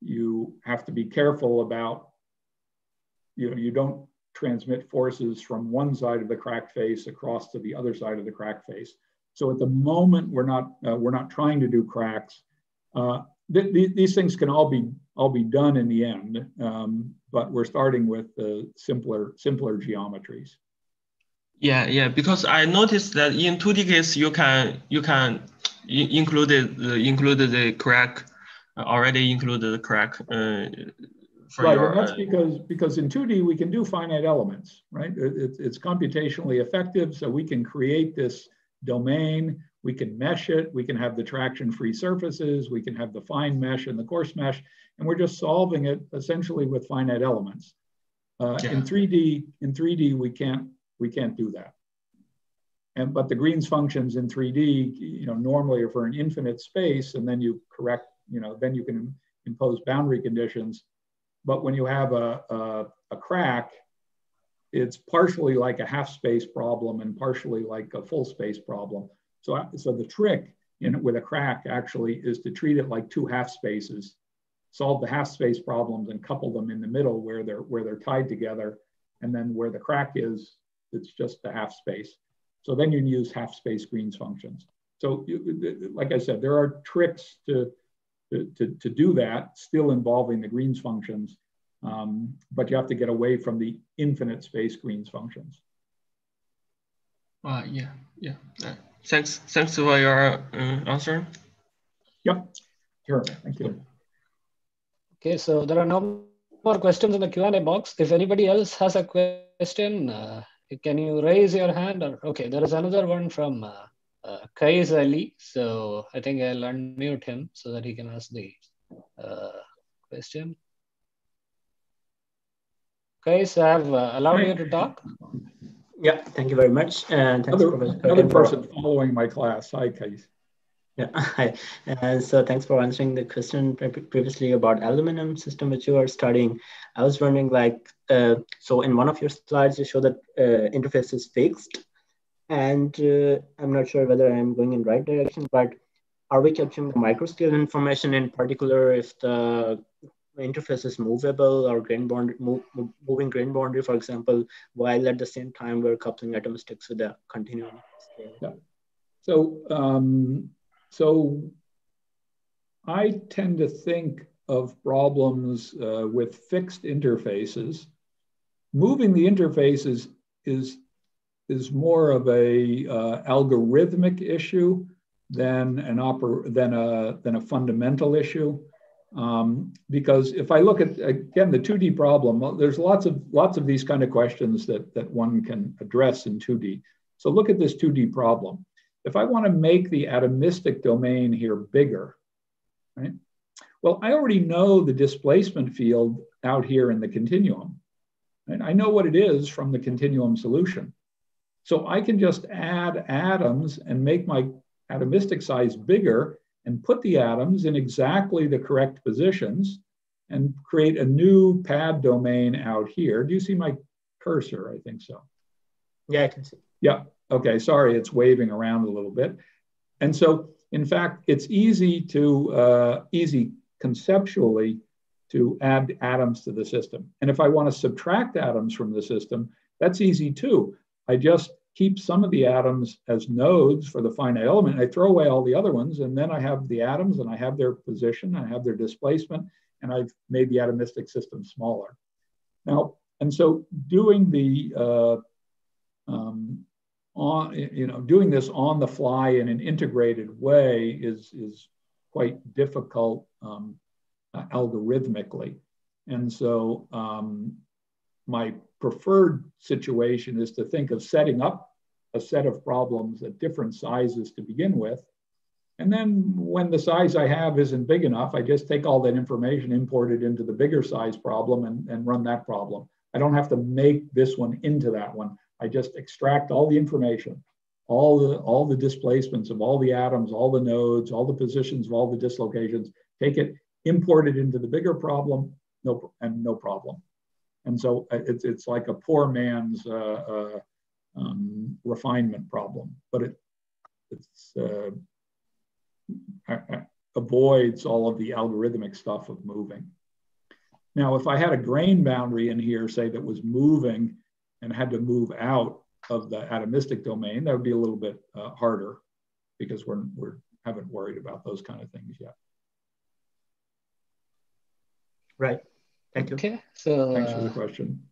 you have to be careful about you know you don't transmit forces from one side of the crack face across to the other side of the crack face. So at the moment we're not uh, we're not trying to do cracks. Uh, th th these things can all be all be done in the end, um, but we're starting with the simpler simpler geometries. Yeah, yeah, because I noticed that in 2D case you can you can include the include the crack already include the crack. Uh, right, your, and that's uh, because because in 2D we can do finite elements, right? It, it's computationally effective, so we can create this domain we can mesh it, we can have the traction-free surfaces, we can have the fine mesh and the coarse mesh, and we're just solving it essentially with finite elements. Uh, yeah. In 3D, in 3D, we can't we can't do that. And but the Green's functions in 3D, you know, normally are for an infinite space, and then you correct, you know, then you can impose boundary conditions. But when you have a, a, a crack, it's partially like a half space problem and partially like a full space problem. So, so the trick in with a crack actually is to treat it like two half spaces, solve the half space problems and couple them in the middle where they're where they're tied together, and then where the crack is, it's just the half space. So then you can use half space Green's functions. So you, like I said, there are tricks to, to, to, to do that, still involving the Green's functions, um, but you have to get away from the infinite space Green's functions. Uh, yeah, yeah. Thanks, thanks for your uh, answer. Yep, sure. Thank you. Okay, so there are no more questions in the Q&A box. If anybody else has a question, uh, can you raise your hand? Or okay, there is another one from uh, uh, Kais Ali. So I think I'll unmute him so that he can ask the uh, question. Kais, I have uh, allowed you to talk. Yeah, thank you very much. And thanks, another, Professor another person for, following my class. Hi, Kais. Yeah, hi. And so thanks for answering the question previously about aluminum system which you are studying. I was wondering like, uh, so in one of your slides, you show that uh, interface is fixed. And uh, I'm not sure whether I'm going in right direction, but are we capturing the microscale information in particular if the interface is movable or grain boundary, move, moving grain boundary, for example, while at the same time we're coupling atomistics with a continuum scale. Yeah. So, um, so I tend to think of problems uh, with fixed interfaces. Moving the interfaces is, is more of a uh, algorithmic issue than an oper- than a than a fundamental issue. Um, because if I look at again the 2D problem, there's lots of lots of these kind of questions that that one can address in 2D. So look at this 2D problem. If I want to make the atomistic domain here bigger, right? Well, I already know the displacement field out here in the continuum. And I know what it is from the continuum solution. So I can just add atoms and make my atomistic size bigger and put the atoms in exactly the correct positions and create a new pad domain out here. Do you see my cursor? I think so. Yeah, I can see. Yeah. Okay. Sorry, it's waving around a little bit. And so, in fact, it's easy to uh, easy conceptually to add atoms to the system. And if I want to subtract atoms from the system, that's easy too. I just keep some of the atoms as nodes for the finite element. I throw away all the other ones, and then I have the atoms and I have their position, I have their displacement, and I've made the atomistic system smaller. Now, and so doing the uh, um, on, you know, doing this on the fly in an integrated way is is quite difficult um, uh, algorithmically, and so um, my preferred situation is to think of setting up a set of problems at different sizes to begin with, And then when the size I have isn't big enough, I just take all that information, import it into the bigger size problem and, and run that problem. I don't have to make this one into that one. I just extract all the information, all the, all the displacements of all the atoms, all the nodes, all the positions of all the dislocations, take it, import it into the bigger problem, no, and no problem. And so uh, it's, it's like a poor man's uh, uh, um, refinement problem, but it, it's, uh, avoids all of the algorithmic stuff of moving. Now, if I had a grain boundary in here, say that was moving and had to move out of the atomistic domain, that would be a little bit uh, harder because we're, we're haven't worried about those kind of things yet. Right. Thank you. Okay. So thanks for the question.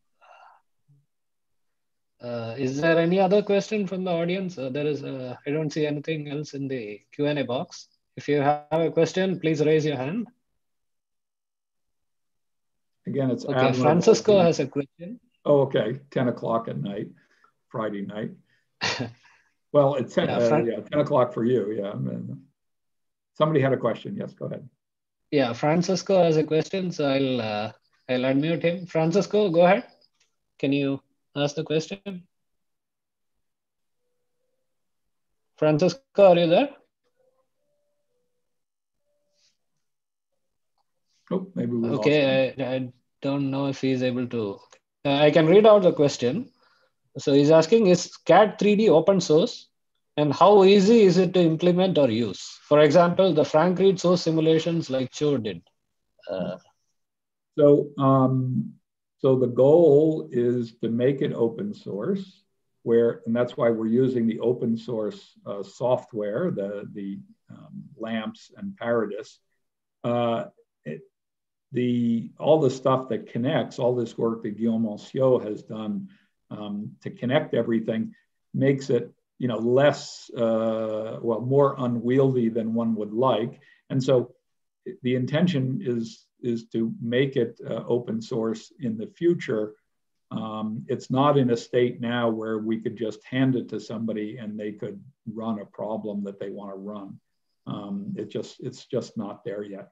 Uh, is there any other question from the audience? Uh, there is. Uh, I don't see anything else in the Q and A box. If you have a question, please raise your hand. Again, it's okay. Admiral Francisco has a question. Oh, okay. Ten o'clock at night, Friday night. well, it's ten. Yeah, uh, yeah, ten o'clock for you. Yeah. Somebody had a question. Yes, go ahead. Yeah, Francisco has a question, so I'll uh, I'll unmute him. Francisco, go ahead. Can you ask the question? Francisco, are you there? Oh, maybe we Okay, I, I, don't know if he's able to. Uh, I can read out the question. So he's asking, is CAD 3D open source? And how easy is it to implement or use? For example, the Frank Read source simulations like Cho did. Uh, so, um, so the goal is to make it open source, where, and that's why we're using the open source uh, software, the the um, LAMMPS and ParaDiS. Uh, it, the all the stuff that connects, all this work that Guillaume Anciaux has done um, to connect everything, makes it you know less uh, well more unwieldy than one would like, and so the intention is is to make it uh, open source in the future. Um, it's not in a state now where we could just hand it to somebody and they could run a problem that they want to run. Um, it just it's just not there yet.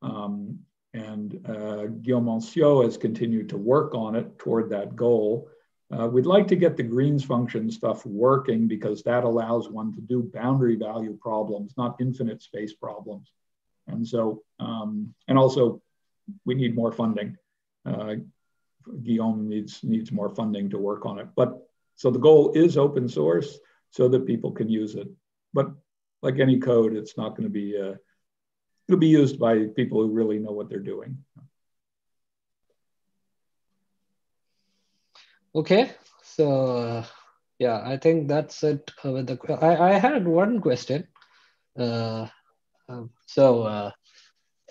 Um, and uh, Guillaume Anciaux has continued to work on it toward that goal. Uh, we'd like to get the Green's function stuff working because that allows one to do boundary value problems, not infinite space problems. And so, um, and also we need more funding. Uh, Guillaume needs, needs more funding to work on it. But so the goal is open source so that people can use it. But like any code, it's not going to be, uh, it'll be used by people who really know what they're doing. Okay, so uh, yeah, I think that's it with the. I, I had one question. Uh, um, so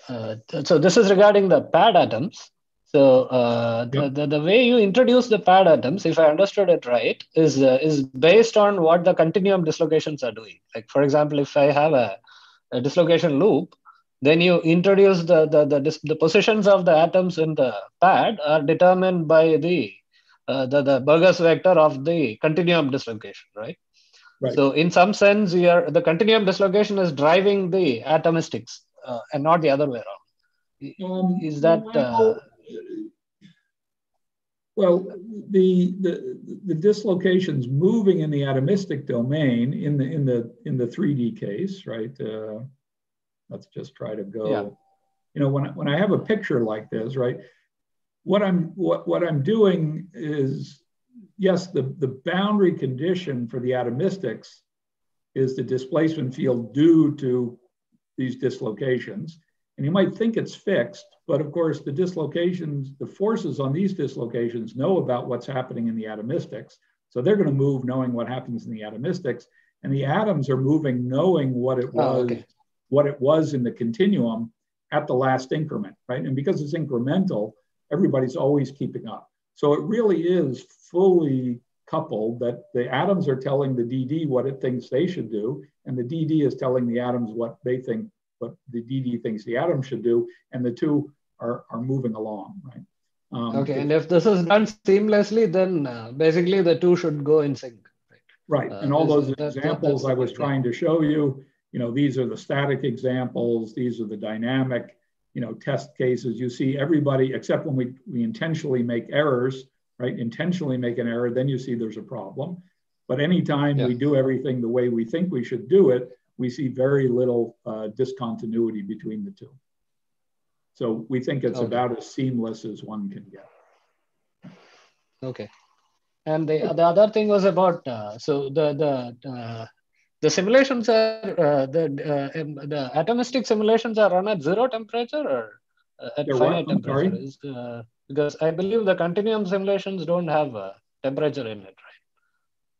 uh, so this is regarding the pad atoms. So uh, yep. the, the, the way you introduce the pad atoms, if I understood it right, is uh, is based on what the continuum dislocations are doing. Like for example, if I have a, a dislocation loop, then you introduce the the, the the positions of the atoms in the pad are determined by the uh, the, the Burgers vector of the continuum dislocation, right? Right. So in some sense, you are, the continuum dislocation is driving the atomistics uh, and not the other way around. Um, is that? Uh, well, the, the the dislocations moving in the atomistic domain in the in the in the 3D case, right? Uh, let's just try to go. Yeah. You know, when I, when I have a picture like this, right? What I'm what what I'm doing is yes, the, the boundary condition for the atomistics is the displacement field due to these dislocations. And you might think it's fixed, but of course, the dislocations, the forces on these dislocations know about what's happening in the atomistics. So they're going to move knowing what happens in the atomistics. And the atoms are moving knowing what it was, oh, okay. what it was in the continuum at the last increment, right? And because it's incremental, everybody's always keeping up. So it really is fully coupled that the atoms are telling the DD what it thinks they should do, and the DD is telling the atoms what they think, what the DD thinks the atom should do, and the two are, are moving along, right? Um, okay, and if this is done seamlessly, then uh, basically the two should go in sync. Right, right. Uh, and all those examples I was trying to show you, you know, these are the static examples, these are the dynamic, you know, test cases. You see everybody, except when we, we intentionally make errors, right? Intentionally make an error, then you see there's a problem. But anytime yeah. we do everything the way we think we should do it, we see very little uh, discontinuity between the two. So we think it's okay. about as seamless as one can get. Okay. And the, the other thing was about, uh, so the, the, uh, the simulations are, uh, the, uh, the atomistic simulations are run at zero temperature or uh, at They're finite temperature? Is, because I believe the continuum simulations don't have a temperature in it, right?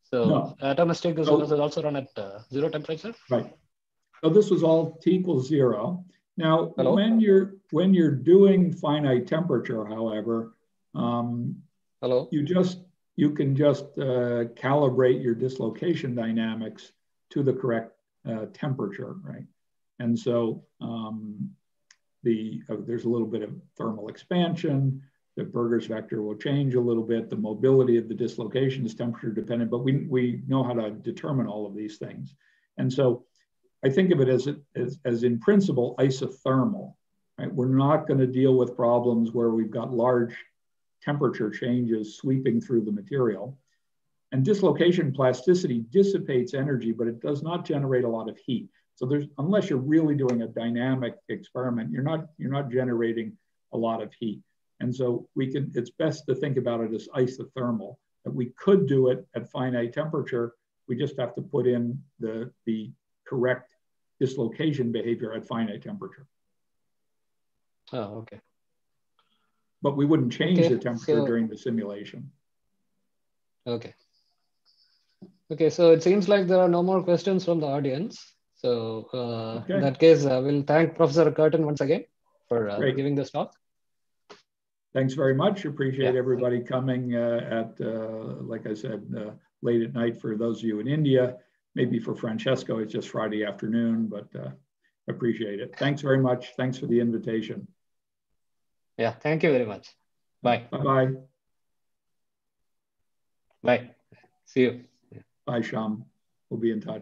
So no. atomistic is so, also run at zero temperature? Right. So this was all T equals zero. Now, Hello? when you're when you're doing finite temperature, however, um, Hello. You just you can just uh, calibrate your dislocation dynamics to the correct uh, temperature, right? And so um, the uh, there's a little bit of thermal expansion. The Burgers vector will change a little bit. The mobility of the dislocation is temperature dependent, but we, we know how to determine all of these things. And so I think of it as, as, as in principle isothermal. Right? We're not going to deal with problems where we've got large temperature changes sweeping through the material. And dislocation plasticity dissipates energy, but it does not generate a lot of heat. So there's unless you're really doing a dynamic experiment, you're not you're not generating a lot of heat. And so we can it's best to think about it as isothermal, that we could do it at finite temperature. We just have to put in the, the correct dislocation behavior at finite temperature. Oh, okay but we wouldn't change okay, the temperature so, during the simulation. Okay. Okay, so it seems like there are no more questions from the audience. So uh, okay. in that case, I will thank Professor Curtin once again for uh, giving this talk. Thanks very much. Appreciate yeah. everybody coming uh, at, uh, like I said, uh, late at night for those of you in India. Maybe for Francesco, it's just Friday afternoon, but uh, appreciate it. Thanks very much. Thanks for the invitation. Yeah, thank you very much. Bye. Bye-bye. Bye. See you. Bye, Sham. We'll be in touch.